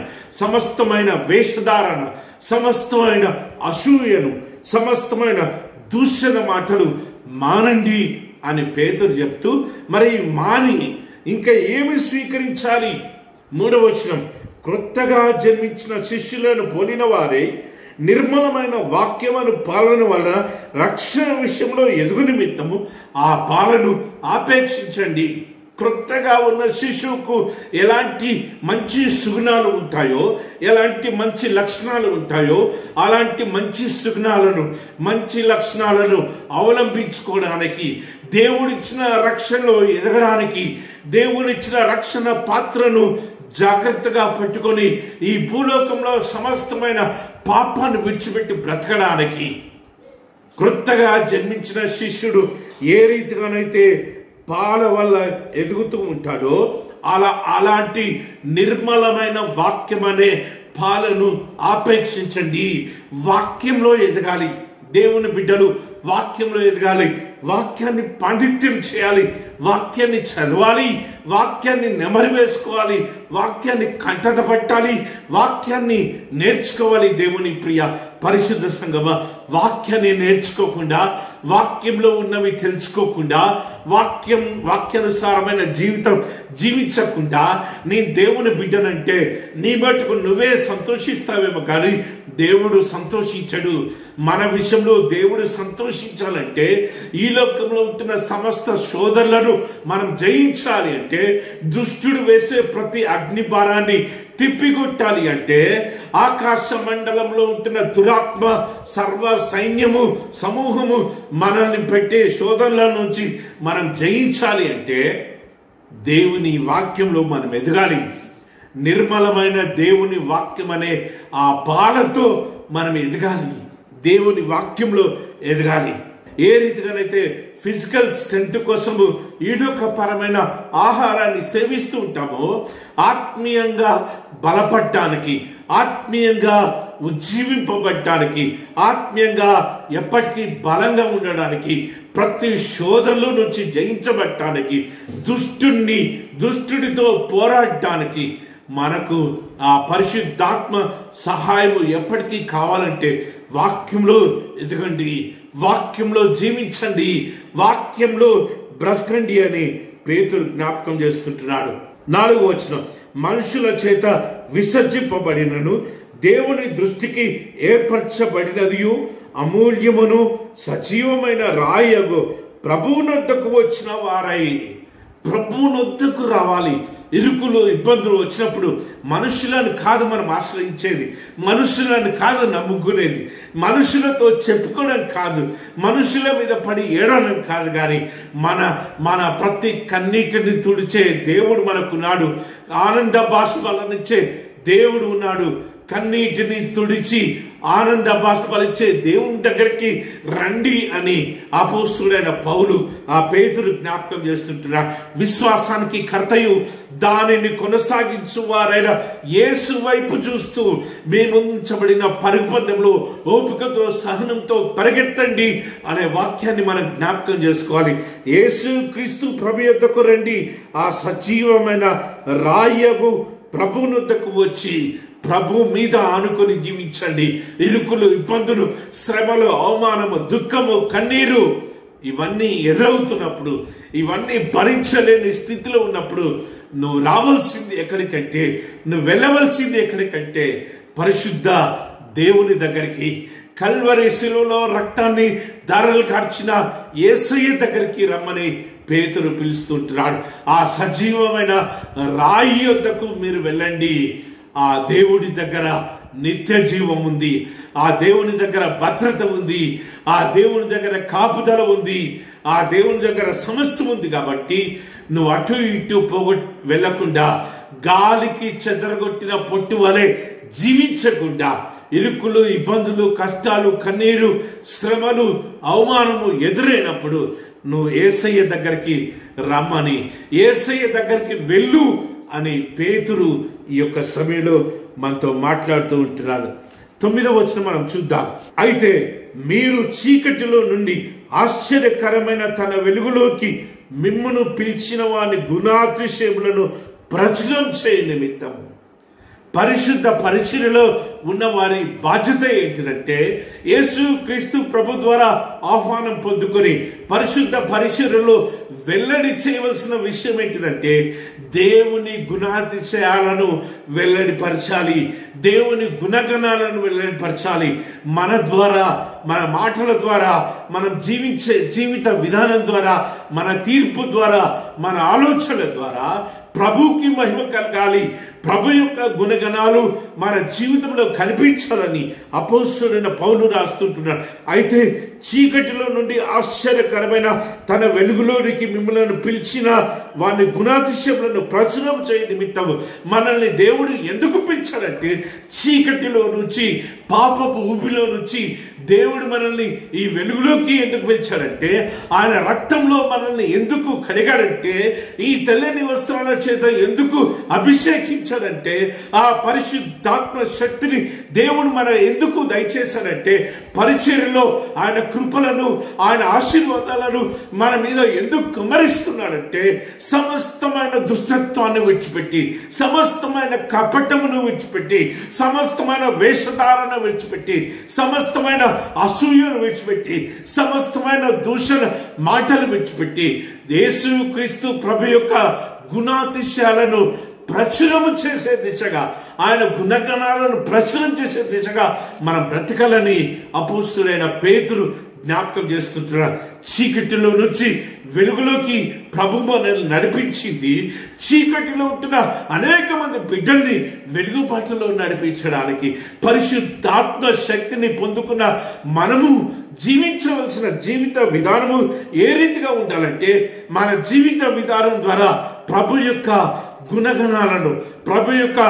సమస్తమైన వేషధారణ సమస్తమైన అసూయను సమస్తమైన దూషణ మాటలు మానండి అని పేదలు చెప్తూ మరి మాని ఇంకా ఏమి స్వీకరించాలి? మూడవ వచనం. క్రొత్తగా జన్మించిన శిష్యులను పోలిన వారే నిర్మలమైన వాక్యమను పాలన వలన రక్షణ విషయంలో ఎదుగు నిమిత్తము ఆ పాలను ఆపేక్షించండి. క్రొత్తగా ఉన్న శిశువుకు ఎలాంటి మంచి సుగుణాలు ఉంటాయో ఎలాంటి మంచి లక్షణాలు ఉంటాయో అలాంటి మంచి సుగుణాలను మంచి లక్షణాలను అవలంబించుకోవడానికి దేవుడిచ్చిన రక్షణలో ఎదగడానికి దేవుడిచ్చిన రక్షణ పాత్రను జాగ్రత్తగా పట్టుకొని ఈ భూలోకంలో సమస్తమైన పాపాన్ని విడిచిపెట్టి బ్రతకడానికి క్రొత్తగా జన్మించిన శిష్యుడు ఏ రీతిగానైతే బాల వల్ల ఎదుగుతూ ఉంటాడో అలా అలాంటి నిర్మలమైన వాక్యం అనే పాలను ఆపేక్షించండి. వాక్యంలో ఎదగాలి. దేవుని బిడ్డలు వాక్యంలో ఎదగాలి. వాక్యాన్ని పాండిత్యం చేయాలి. వాక్యాన్ని చదవాలి. వాక్యాన్ని నెమరి వేసుకోవాలి. వాక్యాన్ని కంటత పట్టాలి వాక్యాన్ని నేర్చుకోవాలి దేవుని ప్రియ పరిశుద్ధ సంగమ వాక్యాన్ని నేర్చుకోకుండా వాక్యంలో ఉన్నవి తెలుసుకోకుండా వాక్యం వాక్యానుసారమైన జీవితం జీవించకుండా నీ దేవుని బిడ్డనంటే నీ మటుకు నువ్వే సంతోషిస్తావేమో కానీ దేవుడు సంతోషించడు. మన విషయంలో దేవుడు సంతోషించాలంటే ఈ లోకంలో ఉంటున్న సమస్త సోదరులను మనం జయించాలి అంటే దుష్టుడు వేసే ప్రతి అగ్నిభారాన్ని తిప్పికొట్టాలి అంటే ఆకాశ మండలంలో ఉంటున్న దురాత్మ సర్వ సైన్యము సమూహము మనల్ని పెట్టే శోధనల నుంచి మనం జయించాలి అంటే దేవుని వాక్యంలో మనం ఎదగాలి. నిర్మలమైన దేవుని వాక్యం అనే ఆ బాలతో మనం ఎదగాలి. దేవుని వాక్యంలో ఎదగాలి. ఏ రీతిగానైతే ఫిజికల్ స్ట్రెంగ్త్ కోసము ఈడొక పరమైన ఆహారాన్ని సేవిస్తూ ఉంటామో ఆత్మీయంగా బలపడటానికి ఆత్మీయంగా ఉజ్జీవింపబడటానికి ఆత్మీయంగా ఎప్పటికీ బలంగా ఉండడానికి ప్రతి శోధనలో నుంచి జయించబడటానికి దుష్టుణ్ణి దుష్టుడితో పోరాడటానికి మనకు ఆ పరిశుద్ధాత్మ సహాయము ఎప్పటికీ కావాలంటే వాక్యంలో ఎదగండి. వాక్యంలో జీవించండి వాక్యంలో బ్రతకండి అని పేతురు జ్ఞాపకం చేస్తుంటున్నాడు. నాలుగు వచ్చిన మనుషుల చేత విసర్జింపబడినను దేవుని దృష్టికి ఏర్పరచబడినదియు అమూల్యమును సజీవమైన రాయగు ప్రభువునొద్దకు వచ్చిన వారై. ప్రభువునొద్దకు రావాలి. ఇరుకులు ఇబ్బందులు వచ్చినప్పుడు మనుషులను కాదు మనం ఆశ్రయించేది మనుషులను కాదు నమ్ముకునేది. మనుషులతో చెప్పుకోవడం కాదు. మనుషుల మీద పడి ఏడవడం కాదు కానీ మన మన ప్రతి కన్నీటిని తుడిచే దేవుడు మనకున్నాడు. ఆనంద బాష్పాలనిచ్చే దేవుడు ఉన్నాడు. కన్నీటిని తుడిచి ఆనంద బాష్పలిచ్చే దేవుని దగ్గరికి రండి అని అపోస్తుడైన పౌలు ఆ పేతుడు జ్ఞాపకం చేస్తుంటున్నా విశ్వాసానికి కర్తయు దానిని కొనసాగించు వారైన యేసు వైపు చూస్తూ మేముంచబడిన పరిపందంలో ఓపికతో సహనంతో పరిగెత్తండి అనే వాక్యాన్ని మనం జ్ఞాపకం చేసుకోవాలి. యేసు క్రీస్తు ప్రభు రండి. ఆ సజీవమైన రాయగు ప్రభునుద్దకు వచ్చి ప్రభు మీద ఆనుకొని జీవించండి. ఇరుకులు ఇబ్బందులు శ్రమలు అవమానము దుఃఖము కన్నీరు ఇవన్నీ ఎదురవుతున్నప్పుడు ఇవన్నీ భరించలేని స్థితిలో ఉన్నప్పుడు నువ్వు రావాల్సింది ఎక్కడికంటే నువ్వు వెళ్ళవలసింది ఎక్కడికంటే పరిశుద్ధ దేవుని దగ్గరికి కల్వరి శిలువలో రక్తాన్ని ధరలు కార్చిన ఏసయ్య దగ్గరికి రమ్మని పేతురు పిలుస్తుంటున్నాడు ఆ సజీవమైన రాయి యొద్దకు మీరు వెళ్ళండి. ఆ దేవుడి దగ్గర నిత్య జీవం ఉంది. ఆ దేవుని దగ్గర భద్రత ఉంది. ఆ దేవుని దగ్గర కాపుదల ఉంది. ఆ దేవుని దగ్గర సమస్తం ఉంది కాబట్టి నువ్వు అటు ఇటు పోగొ వెళ్ళకుండా గాలికి చెదరగొట్టిన పొట్టు వలె జీవించకుండా ఇరుకులు ఇబ్బందులు కష్టాలు కన్నీరు శ్రమలు అవమానము ఎదురైనప్పుడు నువ్వు ఏసయ్య దగ్గరికి రమ్మని ఏసయ్య దగ్గరికి వెళ్ళు అని పేతురు ఈ యొక్క సమయంలో మనతో మాట్లాడుతూ ఉంటున్నారు. తొమ్మిదవ వచ్చిన మనం చూద్దాం. అయితే మీరు చీకటిలో నుండి ఆశ్చర్యకరమైన తన వెలుగులోకి మిమ్మును పిలిచిన వాని గుణాతిశయములను ప్రచురం చేయ నిమిత్తము పరిశుద్ధ పరిచర్యలో ఉన్న వారి బాధ్యత ఏంటిదంటే యేసు క్రీస్తు ప్రభు ద్వారా ఆహ్వానం పొందుకొని పరిశుద్ధ పరిచర్యలో వెల్లడి చేయవలసిన విషయం ఏంటిదంటే దేవుని గుణాతిశయాలను వెల్లడిపరచాలి. దేవుని గుణగణాలను వెల్లడిపరచాలి. మన ద్వారా మన మాటల ద్వారా మనం జీవించే జీవిత విధానం ద్వారా మన తీర్పు ద్వారా మన ఆలోచనల ద్వారా ప్రభుకి మహిమ కలగాలి. ప్రభు యొక్క గుణగణాలు మన జీవితంలో కనిపించాలని అపోస్తుడైన పౌలు రాస్తుంటున్నాడు. అయితే చీకటిలో నుండి ఆశ్చర్యకరమైన తన వెలుగులోనికి మిమ్మల్ని పిలిచిన వాని గుణాతిశయములను ప్రచురం చేయ నిమిత్తము మనల్ని దేవుడు ఎందుకు పిలిచాడంటే చీకటిలో నుంచి పాపపు ఊపిలో నుంచి దేవుడు మనల్ని ఈ వెలుగులోకి ఎందుకు పిలిచాడంటే ఆయన రక్తంలో మనల్ని ఎందుకు కడిగాడంటే ఈ తెల్లని వస్త్రాల చేత ఎందుకు అభిషేకించాడంటే ఆ పరిశుద్ధాత్మ శక్తిని దేవుడు మన ఎందుకు దయచేశాడంటే పరిచర్యలో ఆయన కృపలను ఆయన ఆశీర్వాదాలను మన మీద ఎందుకు కుమరిస్తున్నాడంటే సమస్తమైన దుష్టత్వాన్ని విడిచిపెట్టి సమస్తమైన కపటమును విడిచిపెట్టి సమస్తమైన వేషధారణ విడిచిపెట్టి సమస్తమైన అసూయను విడిచిపెట్టి సమస్తమైన దూషణ మాటలు విడిచిపెట్టి యేసు క్రీస్తు ప్రభు యొక్క గుణాతిశయాలను ప్రచురము చేసే దిశగా ఆయన గుణగణాలను ప్రచురం చేసే దిశగా మనం బ్రతకాలని అపూస్తుడైన పేతులు జ్ఞాపకం చేస్తుంటున్నారు చీకటిలో నుంచి వెలుగులోకి ప్రభు మనల్ని నడిపించింది. చీకటిలో ఉంటున్న అనేక మంది బిడ్డల్ని వెలుగుబాటులో నడిపించడానికి పరిశుద్ధాత్మ శక్తిని పొందుకున్న మనము జీవించవలసిన జీవిత విధానము ఏ రీతిగా ఉండాలంటే మన జీవిత విధానం ద్వారా ప్రభు యొక్క గుణగణాలను ప్రభు యొక్క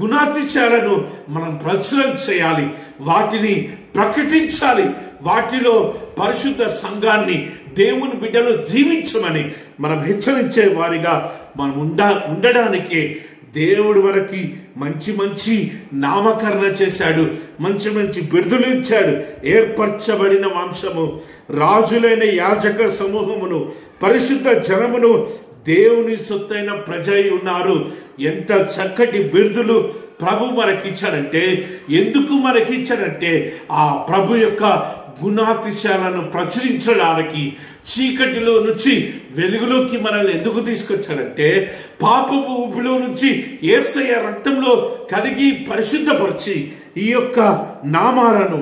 గుణాతిశయాలను మనం ప్రచురం చేయాలి వాటిని ప్రకటించాలి. వాటిలో పరిశుద్ధ సంఘాన్ని దేవుని బిడ్డలు జీవించమని మనం హెచ్చరించే వారిగా మనం ఉండ ఉండడానికి దేవుడు మనకి మంచి మంచి నామకరణ చేశాడు మంచి మంచి బిరుదులు ఇచ్చాడు. ఏర్పరచబడిన వంశము రాజులైన యాజక సమూహమును పరిశుద్ధ జనమును దేవుని సొత్తైన ప్రజ ఉన్నారు. ఎంత చక్కటి బిరుదులు ప్రభు మనకిచ్చాడంటే ఎందుకు మనకిచ్చాడంటే ఆ ప్రభు యొక్క గుణాతిశయాలను ప్రచురించడానికి చీకటిలో నుంచి వెలుగులోకి మనల్ని ఎందుకు తీసుకొచ్చాడంటే పాపపు ఊపిలో నుంచి ఏసయ్య రక్తంలో కడిగి పరిశుద్ధపరిచి ఈ యొక్క నామాలను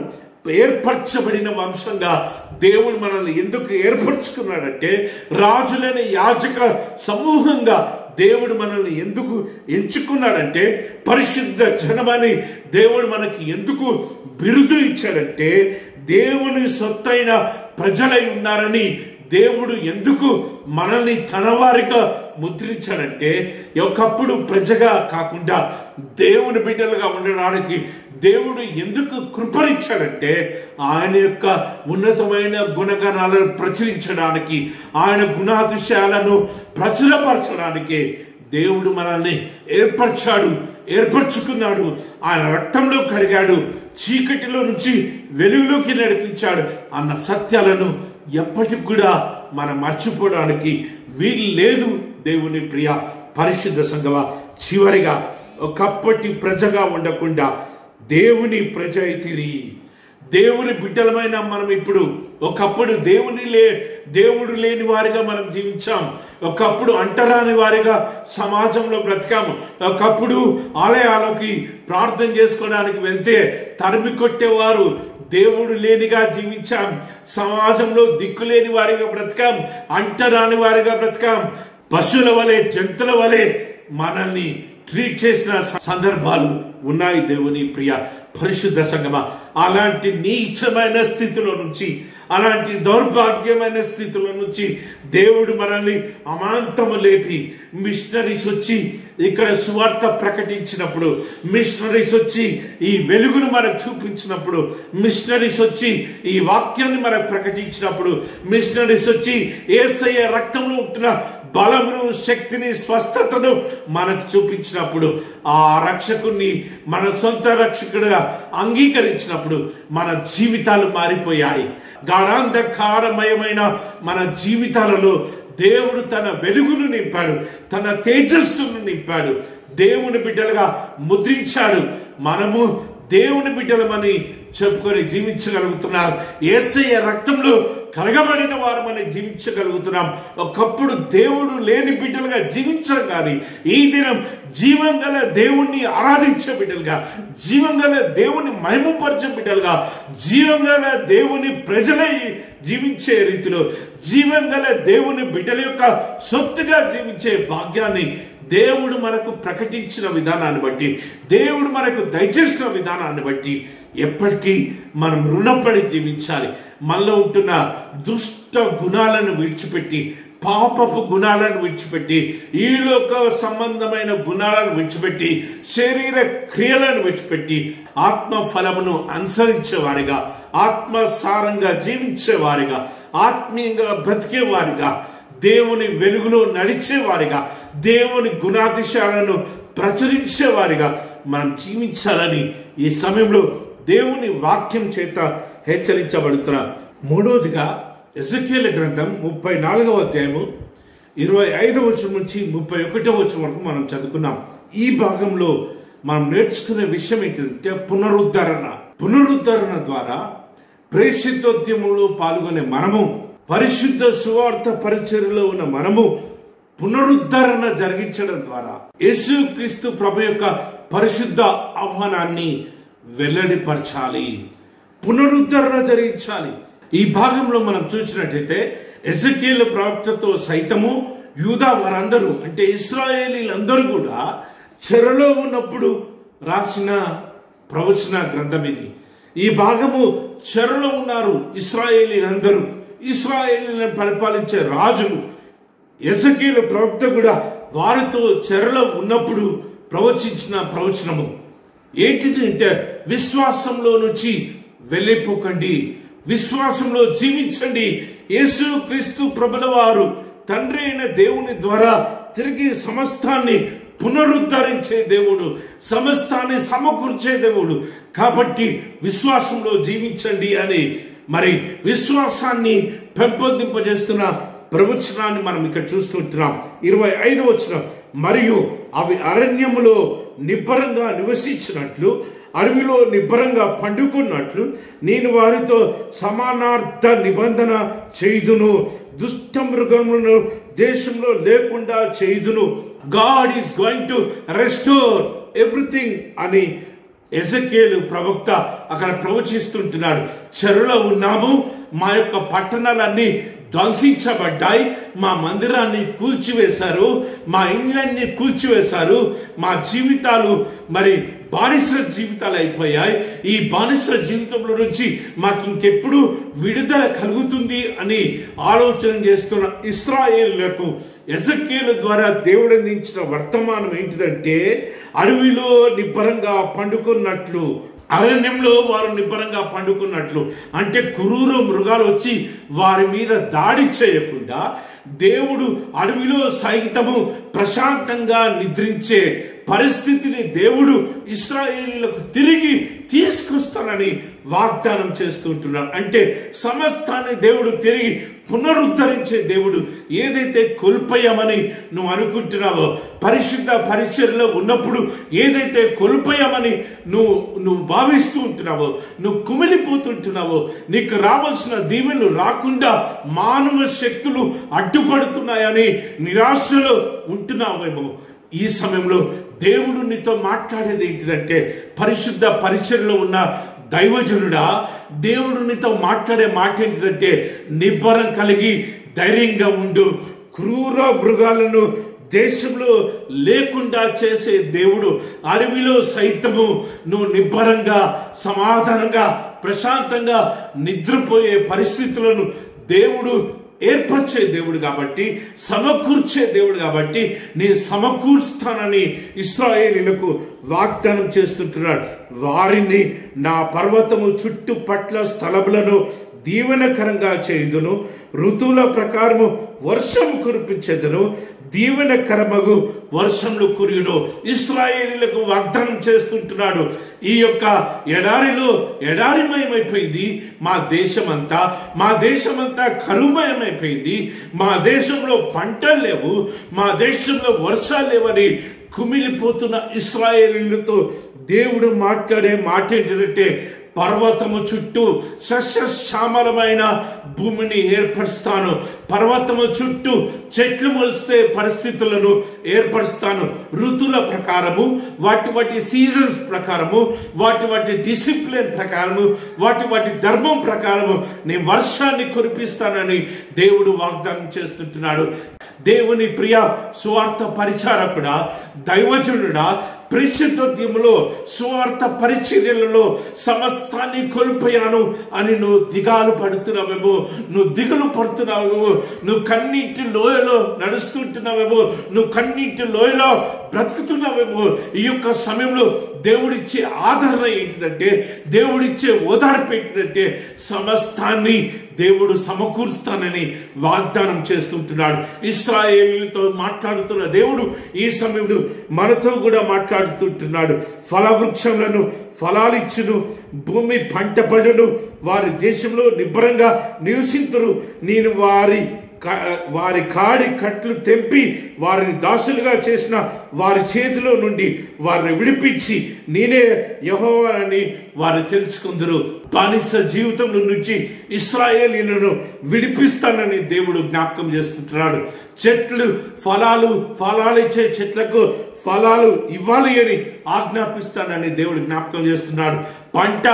ఏర్పరచబడిన వంశంగా దేవుడు మనల్ని ఎందుకు ఏర్పరచుకున్నాడంటే రాజులైన యాజక సమూహంగా దేవుడు మనల్ని ఎందుకు ఎంచుకున్నాడంటే పరిశుద్ధ జనమని దేవుడు మనకి ఎందుకు బిరుదు ఇచ్చాడంటే దేవుని సొత్తైన ప్రజలై ఉన్నారని దేవుడు ఎందుకు మనల్ని తనవారిగా ముద్రించాడంటే ఒకప్పుడు ప్రజగా కాకుండా దేవుని బిడ్డలుగా ఉండడానికి దేవుడు ఎందుకు కృపనిచ్చాడంటే ఆయన యొక్క ఉన్నతమైన గుణగణాలను ప్రచురించడానికి ఆయన గుణాతిశయాలను ప్రచురపరచడానికి దేవుడు మనల్ని ఏర్పరచాడు ఏర్పరచుకున్నాడు. ఆయన రక్తంలో కడిగాడు చీకటిలో నుంచి వెలుగులోకి నడిపించాడు అన్న సత్యాలను ఎప్పటికి కూడా మనం మర్చిపోవడానికి వీలు లేదు దేవుని ప్రియ పరిశుద్ధ సంగమ చివరిగా ఒకప్పటి ప్రజగా ఉండకుండా దేవుని ప్రజ అయితిరి దేవుని బిడ్డలమైన మనం ఇప్పుడు ఒకప్పుడు దేవుని లే దేవుడు లేని వారిగా మనం జీవించాం. ఒకప్పుడు అంటరాని వారిగా సమాజంలో బ్రతికాము. ఒకప్పుడు ఆలయాలకి ప్రార్థన చేసుకోవడానికి వెళ్తే తరిమి కొట్టేవారు దేవుడు లేనిగా జీవించాం. సమాజంలో దిక్కులేని వారిగా బ్రతికాం. అంటరాని వారిగా బ్రతికాం. పశువుల వలె జంతువుల వలె మనల్ని ట్రీట్ చేసిన సందర్భాలు ఉన్నాయి దేవుని ప్రియ పరిశుద్ధ సంగమ. అలాంటి నీచమైన స్థితిలో నుంచి అలాంటి దౌర్భాగ్యమైన స్థితిలో నుంచి దేవుడు మనల్ని అమాంతము లేపి మిషనరీస్ వచ్చి ఇక్కడ సువార్త ప్రకటించినప్పుడు మిషనరీస్ వచ్చి ఈ వెలుగును మనకు చూపించినప్పుడు మిషనరీస్ వచ్చి ఈ వాక్యాన్ని మనకు ప్రకటించినప్పుడు మిషనరీస్ వచ్చి ఏసయ్య రక్తంలో ఉంటున్న బలమును శక్తిని స్వస్థతను మనకు చూపించినప్పుడు ఆ రక్షకుణ్ణి మన సొంత రక్షకుడుగా అంగీకరించినప్పుడు మన జీవితాలు మారిపోయాయి. గాఢాంధకారమయమైన మన జీవితాలలో దేవుడు తన వెలుగును నింపాడు తన తేజస్సును నింపాడు. దేవుని బిడ్డలుగా ముద్రించాడు. మనము దేవుని బిడ్డలమని చెప్పుకొని జీవించగలుగుతున్నారు ఏసయ్య రక్తంలో కలగబడిన వారు మనం జీవించగలుగుతున్నాం. ఒకప్పుడు దేవుడు లేని బిడ్డలుగా జీవించడం కానీ ఈ దినం జీవం గల దేవుణ్ణి ఆరాధించే బిడ్డలుగా జీవం గల దేవుని మహిమపరిచే బిడ్డలుగా జీవం గల దేవుని ప్రజలై జీవించే రీతిలో జీవం గల దేవుని బిడ్డల యొక్క సొత్తుగా జీవించే భాగ్యాన్ని దేవుడు మనకు ప్రకటించిన విధానాన్ని బట్టి దేవుడు మనకు దయచేసిన విధానాన్ని బట్టి ఎప్పటికీ మనం రుణపడి జీవించాలి. మనలో ఉంటున్న దుష్ట గుణాలను విడిచిపెట్టి పాపపు గుణాలను విడిచిపెట్టి ఈ లోక సంబంధమైన గుణాలను విడిచిపెట్టి శరీర క్రియలను విడిచిపెట్టి ఆత్మ ఫలమును అనుసరించేవారిగా ఆత్మసారంగా జీవించేవారిగా ఆత్మీయంగా బ్రతికేవారిగా దేవుని వెలుగులో నడిచేవారిగా దేవుని గుణాతిశాలను ప్రచురించేవారిగా మనం జీవించాలని ఈ సమయంలో దేవుని వాక్యం చేత హెచ్చరించబడుతున్న మూడవదిగా ఎజకేల గ్రంథం ముప్పై నాలుగవ అధ్యాయము ఇరవై ఐదవ వచనం నుంచి ముప్పై ఒకటవ వచనం వరకు మనం చదువుకున్నాం. ఈ భాగంలో మనం నేర్చుకునే విషయం ఏంటంటే పునరుద్ధరణ. పునరుద్ధరణ ద్వారా ప్రేషితోద్యమంలో పాల్గొనే మనము పరిశుద్ధ సువార్త పరిచర్లో ఉన్న మనము పునరుద్ధరణ జరిగించడం ద్వారా యేసుక్రీస్తు ప్రభు యొక్క పరిశుద్ధ ఆహ్వానాన్ని వెల్లడిపరచాలి పునరుద్ధరణ జరిగించాలి. ఈ భాగంలో మనం చూసినట్టయితే ఎజకీల ప్రవక్తతో సైతము యూదా వారందరూ అంటే ఇస్రాయేలీలందరూ కూడా చెరలో ఉన్నప్పుడు రాసిన ప్రవచన గ్రంథం ఇది. ఈ భాగము చెరలో ఉన్నారు ఇస్రాయేలీలందరూ. ఇస్రాయేలీలను పరిపాలించే రాజులు. ఎజకీల ప్రవక్త కూడా వారితో చెరలో ఉన్నప్పుడు ప్రవచించిన ప్రవచనము. ఏంటిది అంటే విశ్వాసంలో నుంచి వెళ్ళిపోకండి. విశ్వాసంలో జీవించండి. యేసు క్రీస్తు ప్రభుల వారు తండ్రి అయిన దేవుని ద్వారా తిరిగి సమస్తాన్ని పునరుద్ధరించే దేవుడు సమస్తాన్ని సమకూర్చే దేవుడు. కాబట్టి విశ్వాసంలో జీవించండి అని మరి విశ్వాసాన్ని పెంపొందింపజేస్తున్న ప్రవచనాన్ని మనం ఇక్కడ చూస్తుంటున్నాం ఇరవై ఐదు వచ్చిన మరియు అవి అరణ్యములో నిబ్బరంగా నివసించినట్లు అడవిలో నిబ్బరంగా పండుకున్నట్లు నేను వారితో సమానార్థ నిబంధన చేయుదును. దుష్ట మృగములను దేశంలో లేకుండా చేయుదును. God is going to restore everything అని ఎజకేలు ప్రవక్త అక్కడ ప్రవచిస్తుంటున్నాడు. చెరులో ఉన్నాము మా యొక్క పట్టణాలన్నీ ధ్వంసించబడ్డాయి మా మందిరాన్ని కూల్చివేశారు మా ఇండ్లన్నీ కూల్చివేశారు మా జీవితాలు మరి బానిస జీవితాలు అయిపోయాయి. ఈ బానిస జీవితంలో నుంచి మాకు ఇంకెప్పుడు విడుదల కలుగుతుంది అని ఆలోచన చేస్తున్న ఇస్రాయేళ్ళకు ఎజకేల ద్వారా దేవుడు అందించిన వర్తమానం ఏంటిదంటే అడవిలో నిబ్బరంగా పండుకున్నట్లు అరణ్యంలో వారు నిబ్బరంగా పండుకున్నట్లు. అంటే క్రూర మృగాలు వచ్చి వారి మీద దాడి చేయకుండా దేవుడు అడవిలో సైతము ప్రశాంతంగా నిద్రించే పరిస్థితిని దేవుడు ఇస్రాయేలీలకు తిరిగి తీసుకొస్తానని వాగ్దానం చేస్తుంటున్నాడు అంటే సమస్తాన్ని దేవుడు తిరిగి పునరుద్ధరించే దేవుడు ఏదైతే కోల్పోయామని నువ్వు అనుకుంటున్నావో పరిశుద్ధ పరిచర్లో ఉన్నప్పుడు ఏదైతే కోల్పోయామని నువ్వు నువ్వు భావిస్తూ ఉంటున్నావో నువ్వు కుమిలిపోతుంటున్నావో నీకు రావాల్సిన దీవెలు రాకుండా మానవ శక్తులు అడ్డుపడుతున్నాయని నిరాశలో ఉంటున్నావేమో. ఈ సమయంలో దేవుడు నీతో మాట్లాడేది ఏంటిదంటే పరిశుద్ధ పరిచయలో ఉన్న దైవజనుడా దేవుడు నీతో మాట్లాడే మాట ఏంటిదంటే నిబ్బరం కలిగి ధైర్యంగా ఉండు. క్రూర మృగాలను దేశంలో లేకుండా చేసే దేవుడు అడవిలో సైతము నువ్వు నిబ్బరంగా సమాధానంగా ప్రశాంతంగా నిద్రపోయే పరిస్థితులను దేవుడు ఏర్పరిచే దేవుడు కాబట్టి సమకూర్చే దేవుడు కాబట్టి నేను సమకూర్స్తానని ఇస్రాయేలీలకు వాగ్దానం చేస్తుంటున్నాడు. వారిని నా పర్వతము చుట్టుపట్ల స్థలములను దీవెనకరంగా చేయుదును ఋతువుల ప్రకారము వర్షం కురిపించేదను దీవెనకరమగు వర్షంలు కురియును. ఇస్రాయేలీలకు వాగ్దానం చేస్తుంటున్నాడు. ఈ యొక్క ఎడారిలో ఎడారిమయమైపోయింది. మా దేశమంతా మా దేశమంతా కరుమయమైపోయింది. మా దేశంలో పంటలు లేవు. మా దేశంలో వర్షాలు లేవని కుమిలిపోతున్న ఇస్రాయేలీలతో దేవుడు మాట్లాడే మాట ఏంటంటే పర్వతము చుట్టూ సస్యశ్యామలమైన భూమిని ఏర్పరుస్తాను. పర్వతము చుట్టూ చెట్లు మొలిస్తే పరిస్థితులను ఏర్పరుస్తాను. ఋతుల ప్రకారము వాటి వాటి సీజన్స్ ప్రకారము వాటి వాటి డిసిప్లిన్ ప్రకారము వాటి వాటి ధర్మం ప్రకారము నేను వర్షాన్ని కురిపిస్తానని దేవుడు వాగ్దానం చేస్తుంటున్నాడు. దేవుని ప్రియ సువార్త పరిచారకుడా దైవజనుడా పరిశుద్ధోద్యములో సువార్త పరిచర్యలలో సమస్తాన్ని కోల్పోయాను అని నువ్వు దిగాలు పడుతున్నావేమో నువ్వు దిగులు పడుతున్నావేమో నువ్వు కన్నీటి లోయలో నడుస్తుంటున్నావేమో నువ్వు కన్నీటి లోయలో బ్రతుకుతున్నావేమో ఈ యొక్క సమయంలో దేవుడిచ్చే ఆదరణ ఏంటిదంటే దేవుడిచ్చే ఓదార్పు ఏంటిదంటే సమస్తాన్ని దేవుడు సమకూరుస్తానని వాగ్దానం చేస్తుంటున్నాడు. ఇస్రాయేలీలతో మాట్లాడుతున్న దేవుడు ఈ సమయంలో మనతో కూడా మాట్లాడుతుంటున్నాడు. ఫలవృక్షములను ఫలాలిచ్చును భూమి పంట పడును వారి దేశంలో నిబ్బరంగా నివసింతురు. నేను వారి వారి కాడి కట్లు తెంపి వారిని దాసులుగా చేసిన వారి చేతిలో నుండి వారిని విడిపించి నేనే యహోవానని వారు తెలుసుకుందరు. బానిస జీవితంలో నుంచి ఇస్రాయేలీలను విడిపిస్తానని దేవుడు జ్ఞాపకం చేస్తుంటున్నాడు. చెట్లు ఫలాలు ఫలాలు ఇచ్చే చెట్లకు ఫలాలు ఇవ్వాలి అని ఆజ్ఞాపిస్తానని దేవుడు జ్ఞాపకం చేస్తున్నాడు. పంట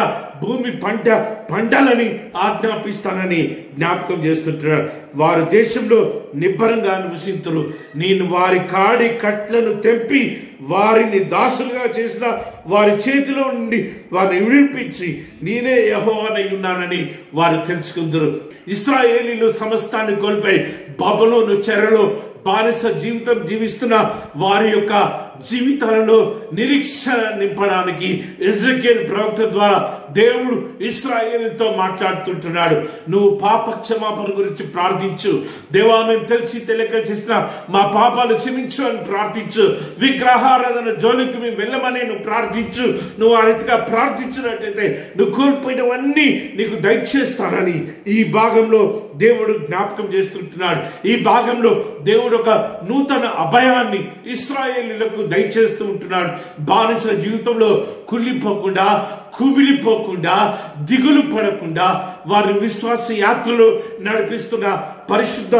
భూమి పంట పంటలని ఆజ్ఞాపిస్తానని జ్ఞాపకం చేస్తుంటున్నాడు. వారు దేశంలో నిబ్బరంగా నివసింతురు. నేను వారి కాడి కట్లను తెంపి వారిని దాసులుగా చేసిన వారి చేతిలో నుండి వారిని విడిపించి నేనే యహోవనై ఉన్నానని వారు తెలుసుకుందరు. ఇస్రాయేలీలు సమస్తాన్ని కోల్పోయి బబలోను చెరలో బానిస జీవితం జీవిస్తున్న వారి యొక్క జీవితాలలో నిరీక్షణ నింపడానికి ఎజ్రకేల్ ప్రవక్త ద్వారా దేవుడు ఇస్రాయేల్తో మాట్లాడుతుంటున్నాడు. నువ్వు పాప క్షమాపణ గురించి ప్రార్థించు. దేవా మేము తెలిసి తెలియక చేసిన మా పాపాలు క్షమించు అని ప్రార్థించు. విగ్రహారాధన జోలికి మేము వెళ్ళమని నువ్వు ప్రార్థించు. నువ్వు ఆ రీతిగా ప్రార్థించినట్టయితే నువ్వు కోల్పోయినవన్నీ నీకు దయచేస్తానని ఈ భాగంలో దేవుడు జ్ఞాపకం చేస్తుంటున్నాడు. ఈ భాగంలో దేవుడు ఒక నూతన అభయాన్ని ఇస్రాయేలీలకు దయచేస్తూ ఉంటున్నాడు. బానిస జీవితంలో కుళ్ళిపోకుండా కుమిలిపోకుండా దిగులు పడకుండా వారి విశ్వాస యాత్రలో నడిపిస్తున్న పరిశుద్ధ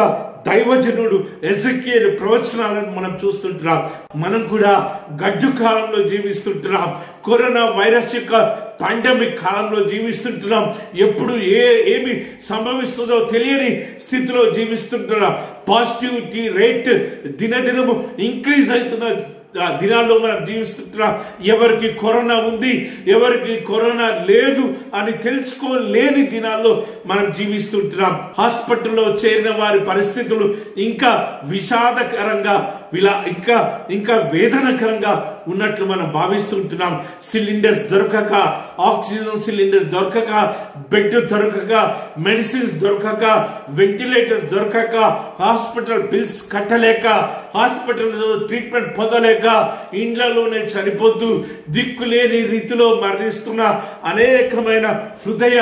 దైవజనుడు ఎజకేలు ప్రవచనాలను మనం చూస్తుంటున్నాం. మనం కూడా గడ్డు కాలంలో జీవిస్తుంటున్నాం. కరోనా వైరస్ యొక్క పాండమిక్ కాలంలో జీవిస్తుంటున్నాం. ఎప్పుడు ఏ ఏమి సంభవిస్తుందో తెలియని స్థితిలో జీవిస్తుంటున్నాం. పాజిటివిటీ రేట్ దినదినము ఇంక్రీజ్ అవుతున్న దినాల్లో మనం జీవిస్తుంటున్నాం ఎవరికి కరోనా ఉంది ఎవరికి కరోనా లేదు అని తెలుసుకోలేని దినాల్లో మనం జీవిస్తుంటున్నాం. హాస్పిటల్లో చేరిన వారి పరిస్థితులు ఇంకా విషాదకరంగా ఇలా ఇంకా ఇంకా వేదనకరంగా ఉన్నట్లు మనం భావిస్తుంటున్నాం. సిలిండర్స్ దొరకక ఆక్సిజన్ సిలిండర్ దొరకక బెడ్ దొరకక మెడిసిన్స్ దొరకక వెంటిలేటర్ దొరకక హాస్పిటల్ బిల్స్ కట్టలేక హాస్పిటల్లో ట్రీట్మెంట్ పొందలేక ఇండ్లలోనే చనిపోతూ దిక్కులేని రీతిలో మరణిస్తున్న అనేకమైన హృదయ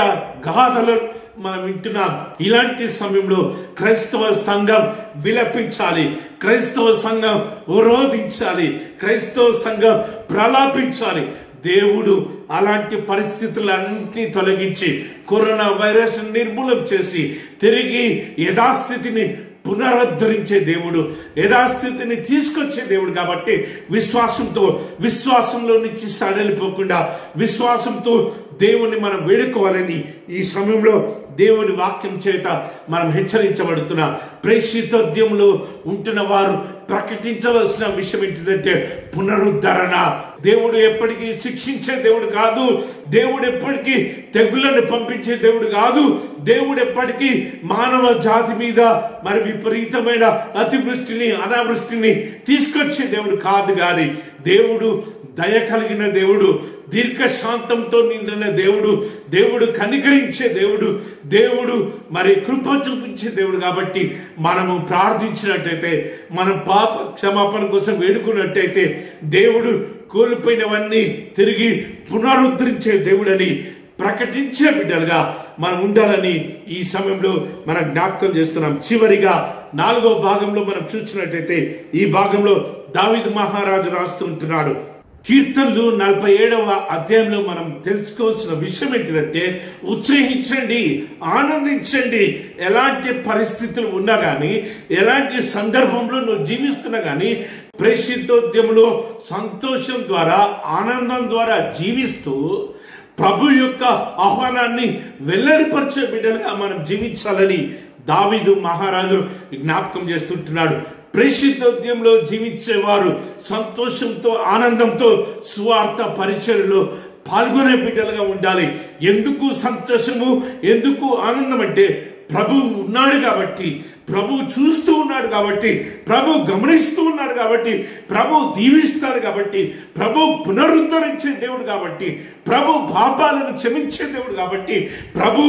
గాథలు మనం వింటున్నాం. ఇలాంటి సమయంలో క్రైస్తవ సంఘం విలపించాలి. క్రైస్తవ సంఘం విరోధించాలి క్రైస్తవ సంఘం ప్రలాపించాలి. దేవుడు అలాంటి పరిస్థితులన్నింటినీ తొలగించి కరోనా వైరస్ నిర్మూలం చేసి తిరిగి యథాస్థితిని పునరుద్ధరించే దేవుడు యథాస్థితిని తీసుకొచ్చే దేవుడు కాబట్టి విశ్వాసంతో విశ్వాసంలో నుంచి సడలిపోకుండా విశ్వాసంతో దేవుణ్ణి మనం వేడుకోవాలని ఈ సమయంలో దేవుని వాక్యం చేత మనం హెచ్చరించబడుతున్న ప్రేషితోద్యమంలో ఉంటున్న వారు ప్రకటించవలసిన విషయం ఏంటిదంటే పునరుద్ధరణ. దేవుడు ఎప్పటికీ శిక్షించే దేవుడు కాదు. దేవుడు ఎప్పటికీ తెగులను పంపించే దేవుడు కాదు. దేవుడు ఎప్పటికీ మానవ జాతి మీద మరి విపరీతమైన అతివృష్టిని అనావృష్టిని తీసుకొచ్చే దేవుడు కాదు కానీ దేవుడు దయ కలిగిన దేవుడు దీర్ఘశాంతంతో నిండిన దేవుడు దేవుడు కనికరించే దేవుడు దేవుడు మరి కృప చూపించే దేవుడు కాబట్టి మనము ప్రార్థించినట్టయితే మనం పాప క్షమాపణ కోసం వేడుకున్నట్టయితే దేవుడు కోల్పోయినవన్నీ తిరిగి పునరుద్ధరించే దేవుడని ప్రకటించే బిడ్డలుగా మనం ఉండాలని ఈ సమయంలో మనం జ్ఞాపకం చేస్తున్నాం. చివరిగా నాలుగో భాగంలో మనం చూసినట్టయితే ఈ భాగంలో దావిద్ మహారాజు రాస్తుంటున్నాడు కీర్తనలు నలభై ఏడవ అధ్యాయంలో మనం తెలుసుకోవాల్సిన విషయం ఏంటిదంటే ఉత్సహించండి ఆనందించండి. ఎలాంటి పరిస్థితులు ఉన్నా కానీ ఎలాంటి సందర్భంలో నువ్వు జీవిస్తున్నా కానీ ప్రేషితోద్యమంలో సంతోషం ద్వారా ఆనందం ద్వారా జీవిస్తూ ప్రభు యొక్క ఆహ్వానాన్ని వెల్లడిపరిచే బిడ్డలుగా మనం జీవించాలని దావిదు మహారాజు జ్ఞాపకం చేస్తుంటున్నాడు. ప్రేషితోద్యంలో జీవించేవారు సంతోషంతో ఆనందంతో సువార్త పరిచయలో పాల్గొనే బిడ్డలుగా ఉండాలి. ఎందుకు సంతోషము? ఎందుకు ఆనందం అంటే ప్రభు ఉన్నాడు కాబట్టి ప్రభు చూస్తూ ఉన్నాడు కాబట్టి ప్రభు గమనిస్తూ ఉన్నాడు కాబట్టి ప్రభు దీవిస్తాడు కాబట్టి ప్రభు పునరుద్ధరించే దేవుడు కాబట్టి ప్రభు పాపాలను క్షమించే దేవుడు కాబట్టి ప్రభు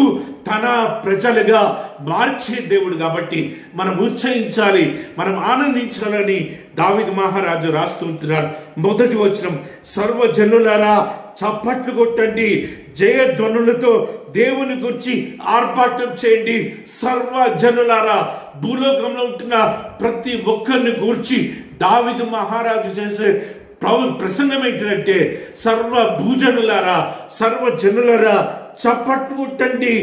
తన ప్రజలుగా మార్చే దేవుడు కాబట్టి మనం ఉత్సహించాలి మనం ఆనందించాలని దావిద్ మహారాజు రాస్తుంటున్నాడు మొదటి వచ్చిన సర్వజనులారా చప్పట్లు కొట్టండి జయధ్వనులతో దేవుని గురించి ఆర్భాటం చేయండి. సర్వజనులారా భూలోకంలో ఉంటున్న ప్రతి ఒక్కరిని గూర్చి దావిదు మహారాజు చేసే ప్రభు ప్రసంగం ఏంటిదంటే సర్వ భూజనులారా సర్వ జనులారా చప్పట్లు కొట్టండి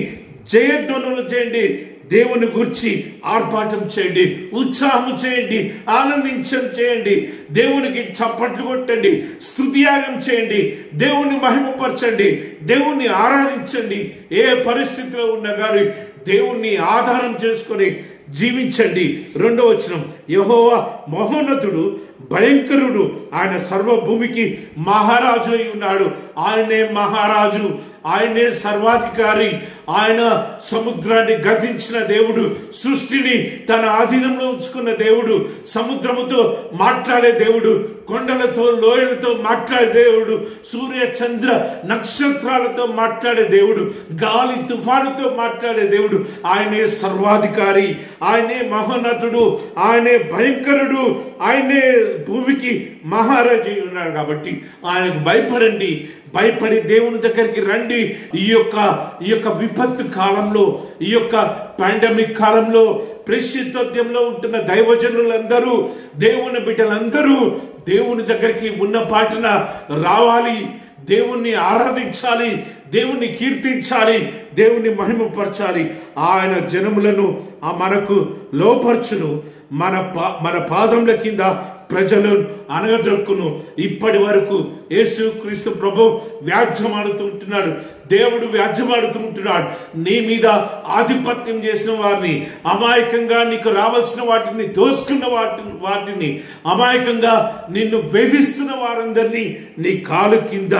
జయధ్వనులు చేయండి. దేవుని గుర్చి ఆర్భాటం చేయండి ఉత్సాహం చేయండి ఆనందించం చేయండి దేవునికి చప్పట్లు కొట్టండి స్తుతియాగం చేయండి దేవుని మహిమపరచండి దేవుణ్ణి ఆరాధించండి. ఏ పరిస్థితిలో ఉన్నా కానీ దేవుణ్ణి ఆధారం చేసుకొని జీవించండి. రెండో వచనం యహోవా మహోన్నతుడు భయంకరుడు ఆయన సర్వభూమికి మహారాజు అయి ఉన్నాడు. ఆయనే మహారాజు ఆయనే సర్వాధికారి ఆయన సముద్రాన్ని గతించిన దేవుడు సృష్టిని తన ఆధీనంలో ఉంచుకున్న దేవుడు సముద్రముతో మాట్లాడే దేవుడు కొండలతో లోయలతో మాట్లాడే దేవుడు సూర్య చంద్ర నక్షత్రాలతో మాట్లాడే దేవుడు గాలి తుఫానుతో మాట్లాడే దేవుడు ఆయనే సర్వాధికారి ఆయనే మహోన్నతుడు ఆయనే భయంకరుడు ఆయనే భూమికి మహారాజు ఉన్నాడు కాబట్టి ఆయనకు భయపడండి. భయపడి దేవుని దగ్గరికి రండి. ఈ యొక్క ఈ యొక్క విపత్తు కాలంలో ఈ యొక్క పాండమిక్ కాలంలో ప్రసిద్ధోద్యంలో ఉంటున్న దైవజనులందరూ దేవుని బిడ్డలందరూ దేవుని దగ్గరికి ఉన్న పాటన రావాలి. దేవుణ్ణి ఆరాధించాలి. దేవుణ్ణి కీర్తించాలి. దేవుణ్ణి మహిమపరచాలి. ఆయన జనములను ఆ మనకు లోపరచును. మన పా మన పాదముల కింద ప్రజలు అనగదొక్కును. ఇప్పటి వరకు యేసు క్రీస్తు ప్రభు వ్యాధ్యమాడుతుంటున్నాడు దేవుడు వ్యాధ్యమాడుతుంటున్నాడు నీ మీద ఆధిపత్యం చేసిన వారిని అమాయకంగా నీకు రావాల్సిన వాటిని దోసుకున్న వాటి వాటిని అమాయకంగా నిన్ను వేధిస్తున్న వారందరినీ నీ కాలు కింద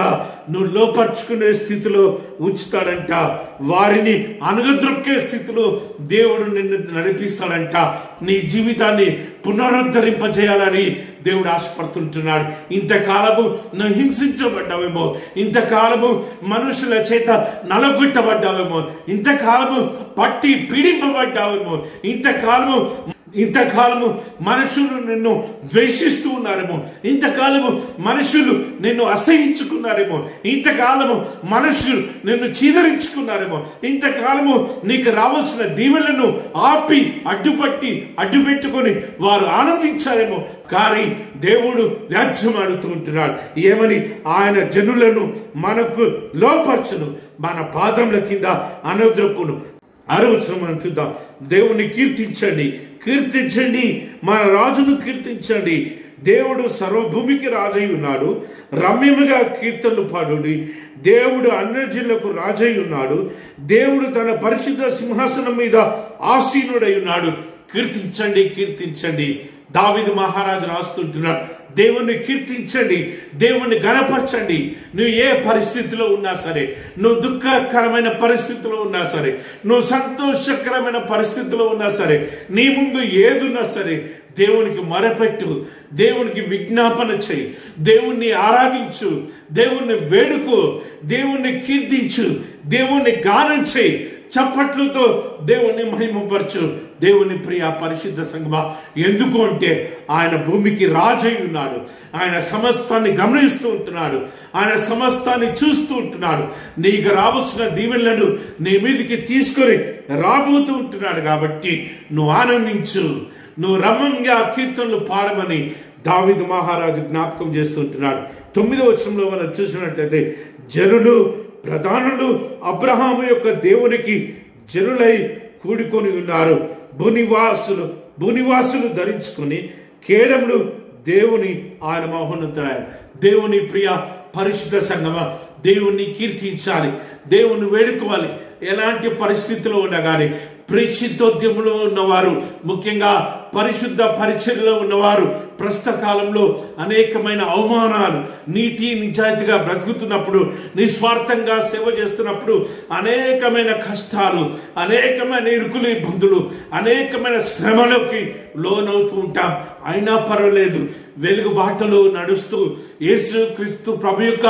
నువ్వు లోపరుచుకునే స్థితిలో ఉంచుతాడంట. వారిని అనగద్రొక్కే స్థితిలో దేవుడు నిన్ను నడిపిస్తాడంట. నీ జీవితాన్ని పునరుద్ధరింపజేయాలని దేవుడు ఆశపడుతుంటున్నాడు. ఇంతకాలము నువ్వు హింసించబడ్డావేమో. ఇంతకాలము మనుషుల చేత నలగొట్టబడ్డావేమో. ఇంతకాలము పట్టి పీడింపబడ్డావేమో. ఇంతకాలము ఇంతకాలము మనుషులు నిన్ను ద్వేషిస్తూ ఉన్నారేమో. ఇంతకాలము మనుషులు నిన్ను అసహించుకున్నారేమో. ఇంతకాలము మనుషులు నిన్ను చీదరించుకున్నారేమో. ఇంతకాలము నీకు రావాల్సిన దీవెలను ఆపి అడ్డుపట్టి అడ్డుపెట్టుకొని వారు ఆనందించారేమో. కానీ దేవుడు వ్యాజ్యమాడుతూ ఉంటున్నాడు. ఏమని? ఆయన జనులను మనకు లోపరచును. మన పాదముల కింద అనద్రపును అరవచనం మనం చూద్దాం దేవుణ్ణి కీర్తించండి. కీర్తించండి. మన రాజును కీర్తించండి. దేవుడు సర్వభూమికి రాజై ఉన్నాడు. రమ్యముగా కీర్తనలు పాడుడి. దేవుడు అన్యజనులకు రాజై ఉన్నాడు. దేవుడు తన పరిశుద్ధ సింహాసనం మీద ఆసీనుడై ఉన్నాడు. కీర్తించండి కీర్తించండి. దావిది మహారాజు రాస్తుంటున్నాడు. దేవుణ్ణి కీర్తించండి దేవుణ్ణి గనపరచండి నువ్వు ఏ పరిస్థితిలో ఉన్నా సరే నువ్వు దుఃఖకరమైన పరిస్థితిలో ఉన్నా సరే నువ్వు సంతోషకరమైన పరిస్థితిలో ఉన్నా సరే నీ ముందు ఏదున్నా సరే దేవునికి మొరపెట్టు దేవునికి విజ్ఞాపన చేయి దేవుణ్ణి ఆరాధించు దేవుణ్ణి వేడుకో దేవుణ్ణి కీర్తించు దేవుణ్ణి గానం చేయి చప్పట్లతో దేవుణ్ణి మహిమపరచు. దేవుని ప్రియ పరిశుద్ధ సంగమ ఎందుకు అంటే ఆయన భూమికి రాజై ఉన్నాడు. ఆయన సమస్తాన్ని గమనిస్తూ ఉంటున్నాడు. ఆయన సమస్తాన్ని చూస్తూ ఉంటున్నాడు. నీకు రావాల్సిన దీవెనలను నీ మీదకి తీసుకొని రాబోతూ ఉంటున్నాడు కాబట్టి నువ్వు ఆనందించు. నువ్వు రమంగా కీర్తనలు పాడమని దావిద మహారాజు జ్ఞాపకం చేస్తుంటున్నాడు తొమ్మిదో వచనంలో మనం చూసినట్లయితే జనులు ప్రధానులు అబ్రహాము యొక్క దేవునికి జనులై కూడుకొని ఉన్నారు. భూనివాసులు భూనివాసులు ధరించుకొని కేడములు దేవుని ఆయన మహోన్నతుడారు దేవుని ప్రియ పరిశుద్ధ సంగమ దేవుణ్ణి కీర్తించాలి దేవుని వేడుకోవాలి. ఎలాంటి పరిస్థితిలో ఉన్నా కానీ పరిశుద్ధోద్యమంలో ఉన్నవారు ముఖ్యంగా పరిశుద్ధ పరిచర్లో ఉన్నవారు ప్రస్తుత కాలంలో అనేకమైన అవమానాలు నీతి నిజాయితీగా బ్రతుకుతున్నప్పుడు నిస్వార్థంగా సేవ చేస్తున్నప్పుడు అనేకమైన కష్టాలు అనేకమైన ఇరుకులు ఇబ్బందులు అనేకమైన శ్రమలోకి లోనవుతూ ఉంటాం. అయినా పర్వాలేదు. వెలుగు బాటలో నడుస్తూ యేసు క్రీస్తు ప్రభు యొక్క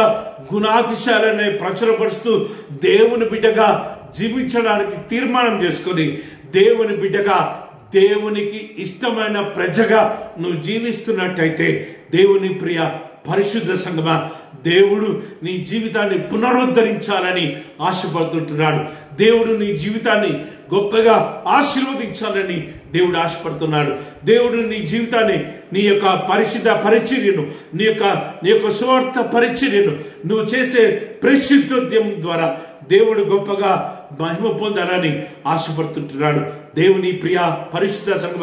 గుణాతిశాలని ప్రచురపరుస్తూ దేవుని బిడ్డగా జీవించడానికి తీర్మానం చేసుకొని దేవుని బిడ్డగా దేవునికి ఇష్టమైన ప్రజగా నువ్వు జీవిస్తున్నట్టయితే దేవుని ప్రియ పరిశుద్ధ సంగమా దేవుడు నీ జీవితాన్ని పునరుద్ధరించాలని ఆశపడుతుంటున్నాడు. దేవుడు నీ జీవితాన్ని గొప్పగా ఆశీర్వదించాలని దేవుడు ఆశపడుతున్నాడు. దేవుడు నీ జీవితాన్ని నీ యొక్క పరిశుద్ధ పరిచర్యను నీ యొక్క నీ యొక్క స్వార్థ పరిచర్యను నువ్వు చేసే ప్రసిద్ధోద్యమం ద్వారా దేవుడు గొప్పగా మహిమ పొందాలని ఆశపడుతుంటున్నాడు. దేవుని ప్రియ పరిశుద్ధ సంఘ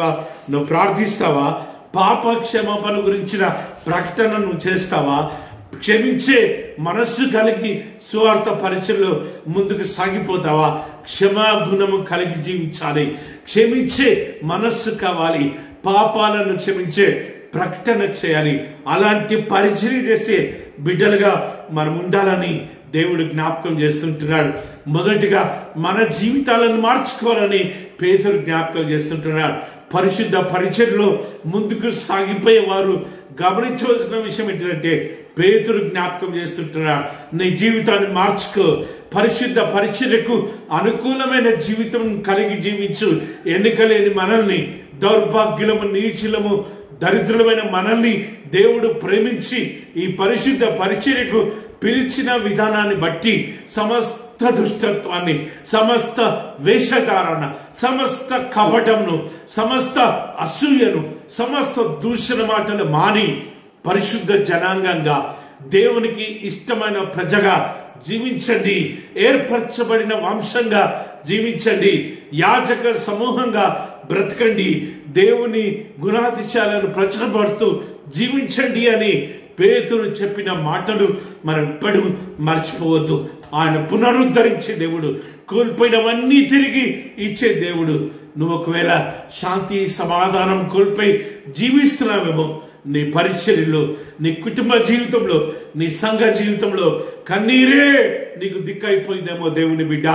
నువ్వు ప్రార్థిస్తావా? పాప క్షమాపణ గురించిన ప్రకటన నువ్వు చేస్తావా? క్షమించే మనస్సు కలిగి సువార్త పరిచయలో ముందుకు సాగిపోతావా? క్షమా గుణము కలిగి జీవించాలి. క్షమించే మనస్సు కావాలి. పాపాలను క్షమించే ప్రకటన చేయాలి. అలాంటి పరిచయం చేసే బిడ్డలుగా మనం ఉండాలని దేవుడు జ్ఞాపకం చేస్తుంటున్నాడు. మొదటిగా మన జీవితాలను మార్చుకోవాలని పేదలు జ్ఞాపకం చేస్తుంటున్నాడు పరిశుద్ధ పరిచయలో ముందుకు సాగిపోయే వారు గమనించవలసిన విషయం ఏంటంటే పేతురు జ్ఞాపకం చేస్తుంటున్నాడు నీ జీవితాన్ని మార్చుకో. పరిశుద్ధ పరిచర్యకు అనుకూలమైన జీవితం కలిగి జీవించు. ఎన్నికలేని మనల్ని దౌర్భాగ్యులము నీచులము దరిద్రులమైన మనల్ని దేవుడు ప్రేమించి ఈ పరిశుద్ధ పరిచర్యకు పిలిచిన విధానాన్ని బట్టి సమస్త దుష్టత్వాన్ని సమస్త వేషధారణ సమస్త కపటంను సమస్త అసూయను సమస్త దూషణ మాటలు మాని పరిశుద్ధ జనాంగంగా దేవునికి ఇష్టమైన ప్రజగా జీవించండి. ఏర్పరచబడిన వంశంగా జీవించండి. యాజక సమూహంగా బ్రతకండి. దేవుని గుణాతిశాలను ప్రచురపడుతూ జీవించండి అని పేతురు చెప్పిన మాటలు మనం ఎప్పుడు మర్చిపోవద్దు. ఆయన పునరుద్ధరించే దేవుడు. కోల్పోయినవన్నీ తిరిగి ఇచ్చే దేవుడు. నువ్వు ఒకవేళ శాంతి సమాధానం కోల్పోయి జీవిస్తున్నావేమో నీ పరిచర్యలో నీ కుటుంబ జీవితంలో నీ సంఘ జీవితంలో కన్నీరే నీకు దిక్కైపోయిందేమో దేవుని బిడ్డ.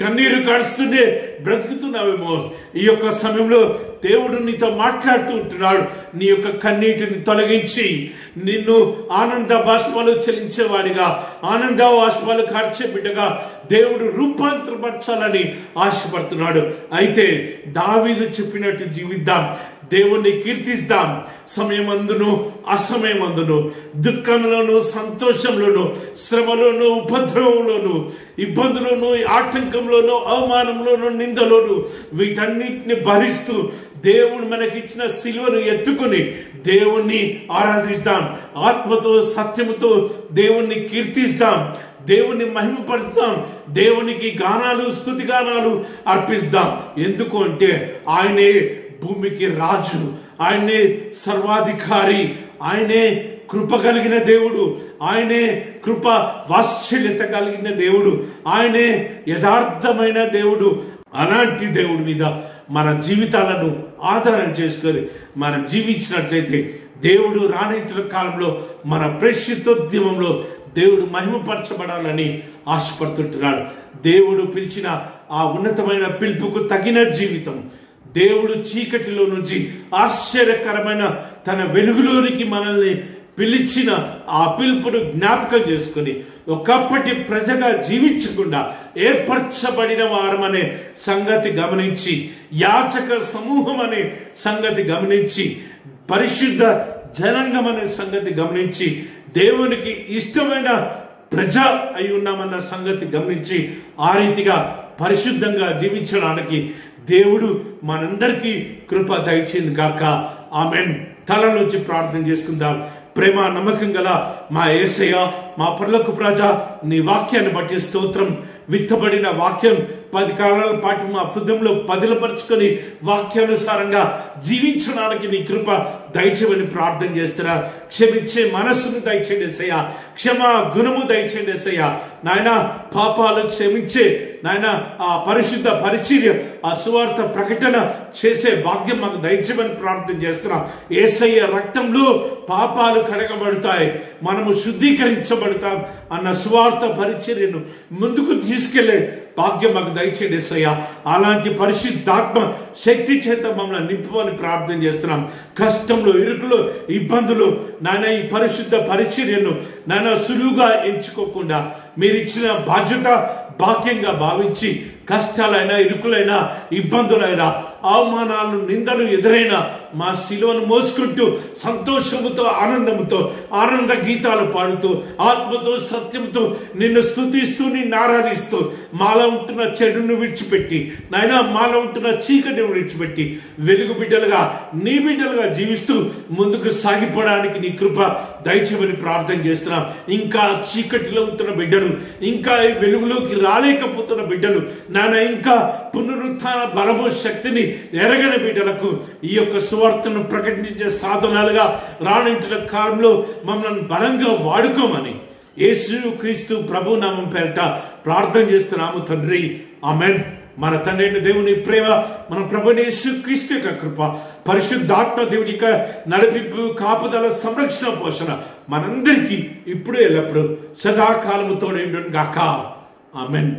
కన్నీరు కడుస్తుండే బ్రతుకుతున్నావేమో. ఈ యొక్క సమయంలో దేవుడు నీతో మాట్లాడుతూ ఉంటున్నాడు. నీ యొక్క కన్నీటిని తొలగించి నిన్ను ఆనంద బాష్పాలు చెల్లించేవాడిగా ఆనంద బాష్పాలు కార్చే బిడ్డగా దేవుడు రూపాంతరపరచాలని ఆశపడుతున్నాడు. అయితే దావీదు చెప్పినట్టు జీవిద్దాం. దేవుణ్ణి కీర్తిస్తాం. సమయమందును అసమయమందును దుఃఖంలోను సంతోషంలోను శ్రమలోను ఉపద్రవంలోను ఇబ్బందులోను ఆటంకంలోను అవమానంలోను నిందలోను వీటన్నిటిని భరిస్తూ దేవుడు మనకిచ్చిన సిలువను ఎత్తుకుని దేవుణ్ణి ఆరాధిస్తాం. ఆత్మతో సత్యముతో దేవుణ్ణి కీర్తిస్తాం. దేవుణ్ణి మహిమపరుస్తాం. దేవునికి గానాలు స్థుతి గానాలు అర్పిస్తాం. ఎందుకు అంటే ఆయనే భూమికి రాజు ఆయనే సర్వాధికారి ఆయనే కృప కలిగిన దేవుడు ఆయనే కృప వాత్సల్యత కలిగిన దేవుడు ఆయనే యథార్థమైన దేవుడు అలాంటి దేవుడి మీద మన జీవితాలను ఆధారం చేసుకొని మనం జీవించినట్లయితే దేవుడు రానైతుల కాలంలో మన ప్రేషితోద్యమంలో దేవుడు మహిమపరచబడాలని ఆశపడుతుంటున్నాడు. దేవుడు పిలిచిన ఆ ఉన్నతమైన పిలుపుకు తగిన జీవితం దేవుడు చీకటిలో నుంచి ఆశ్చర్యకరమైన తన వెలుగులోనికి మనల్ని పిలిచిన ఆ పిలుపును జ్ఞాపకం చేసుకుని ఒకప్పటి ప్రజగా జీవించకుండా ఏర్పరచబడిన వారమనే సంగతి గమనించి యాచక సమూహం అనే సంగతి గమనించి పరిశుద్ధ జనాంగం అనే సంగతి గమనించి దేవునికి ఇష్టమైన ప్రజ అయి ఉన్నామన్న సంగతి గమనించి ఆ రీతిగా పరిశుద్ధంగా జీవించడానికి దేవుడు మనందరికీ కృప దయచేది కాక ఆమెన్. తల నుంచి ప్రార్థన చేసుకుందాం. ప్రేమ నమ్మకం గల మా ఏసయ్య మా పర్లకు ప్రజ నీ వాక్యాన్ని బట్టి స్తోత్రం. విత్తబడిన వాక్యం పది కాలాల పాటు మా హృదయంలో పదిలపరుచుకొని వాక్యానుసారంగా జీవించడానికి నీ కృప దయచేయమని ప్రార్థన చేస్తున్నా. క్షమించే మనస్సును దయచేయండి సయ్యా క్షమా గుణము దయచేయండి సయ్యా నాయన పాపాలు క్షమించే నాయన ఆ పరిశుద్ధ పరిచర్య ఆ సువార్త ప్రకటన చేసే భాగ్యం మాకు దయచేయమని ప్రార్థన చేస్తున్నాం. ఏసయ్య రక్తంలో పాపాలు కడగబడతాయి. మనము శుద్ధీకరించబడతాం అన్న సువార్త పరిచర్యను ముందుకు తీసుకెళ్ళే భాగ్యం మాకు దయచేయండి ఎస్సయ్యా అలాంటి పరిశుద్ధాత్మ శక్తి చేత మమ్మల్ని నింపమని ప్రార్థన చేస్తున్నాం. కష్టంలో ఇరుకులో ఇబ్బందులు నాయన ఈ పరిశుద్ధ పరిచర్యను నాయన సులువుగా ఎంచుకోకుండా మీరు ఇచ్చిన బాధ్యత భాగ్యంగా భావించి కష్టాలైనా ఇరుకులైనా ఇబ్బందులైనా అవమానాలు నిందలు ఎదురైన మా శిలువను మోసుకుంటూ సంతోషముతో ఆనందముతో ఆనంద గీతాలు పాడుతూ ఆత్మతో సత్యంతో నిన్ను స్థుతిస్తూ నిన్ను ఆరాధిస్తూ మాలో ఉంటున్న చెడును విడిచిపెట్టి నాయన మాలో ఉంటున్న చీకటిని విడిచిపెట్టి వెలుగు బిడ్డలుగా నీ బిడ్డలుగా జీవిస్తూ ముందుకు సాగిపోవడానికి నీ కృప దయచేమని ప్రార్థన చేస్తున్నాం. ఇంకా చీకటిలో ఉంటున్న బిడ్డలు ఇంకా వెలుగులోకి రాలేకపోతున్న బిడ్డలు నాన్న ఇంకా పునరుత్థాన బలము శక్తిని ఎరగని బిడ్డలకు ఈ యొక్క సువార్తను ప్రకటించే సాధనాలుగా రానుంటున్న కాలంలో మమ్మల్ని బలంగా వాడుకోమని యేసు క్రీస్తు ప్రభు నామం పేరట ప్రార్థన చేస్తున్నాము తండ్రి. ఆమెన్. మన తండ్రి దేవుని ప్రేమ మన ప్రభుని యేసు క్రీస్తు యొక్క కృప పరిశుద్ధాత్మ దేవుని యొక్క నడిపింపు కాపుదల సంరక్షణ పోషణ మనందరికీ ఇప్పుడు ఎల్లప్పుడూ సదాకాలముతో గాక ఆమెన్.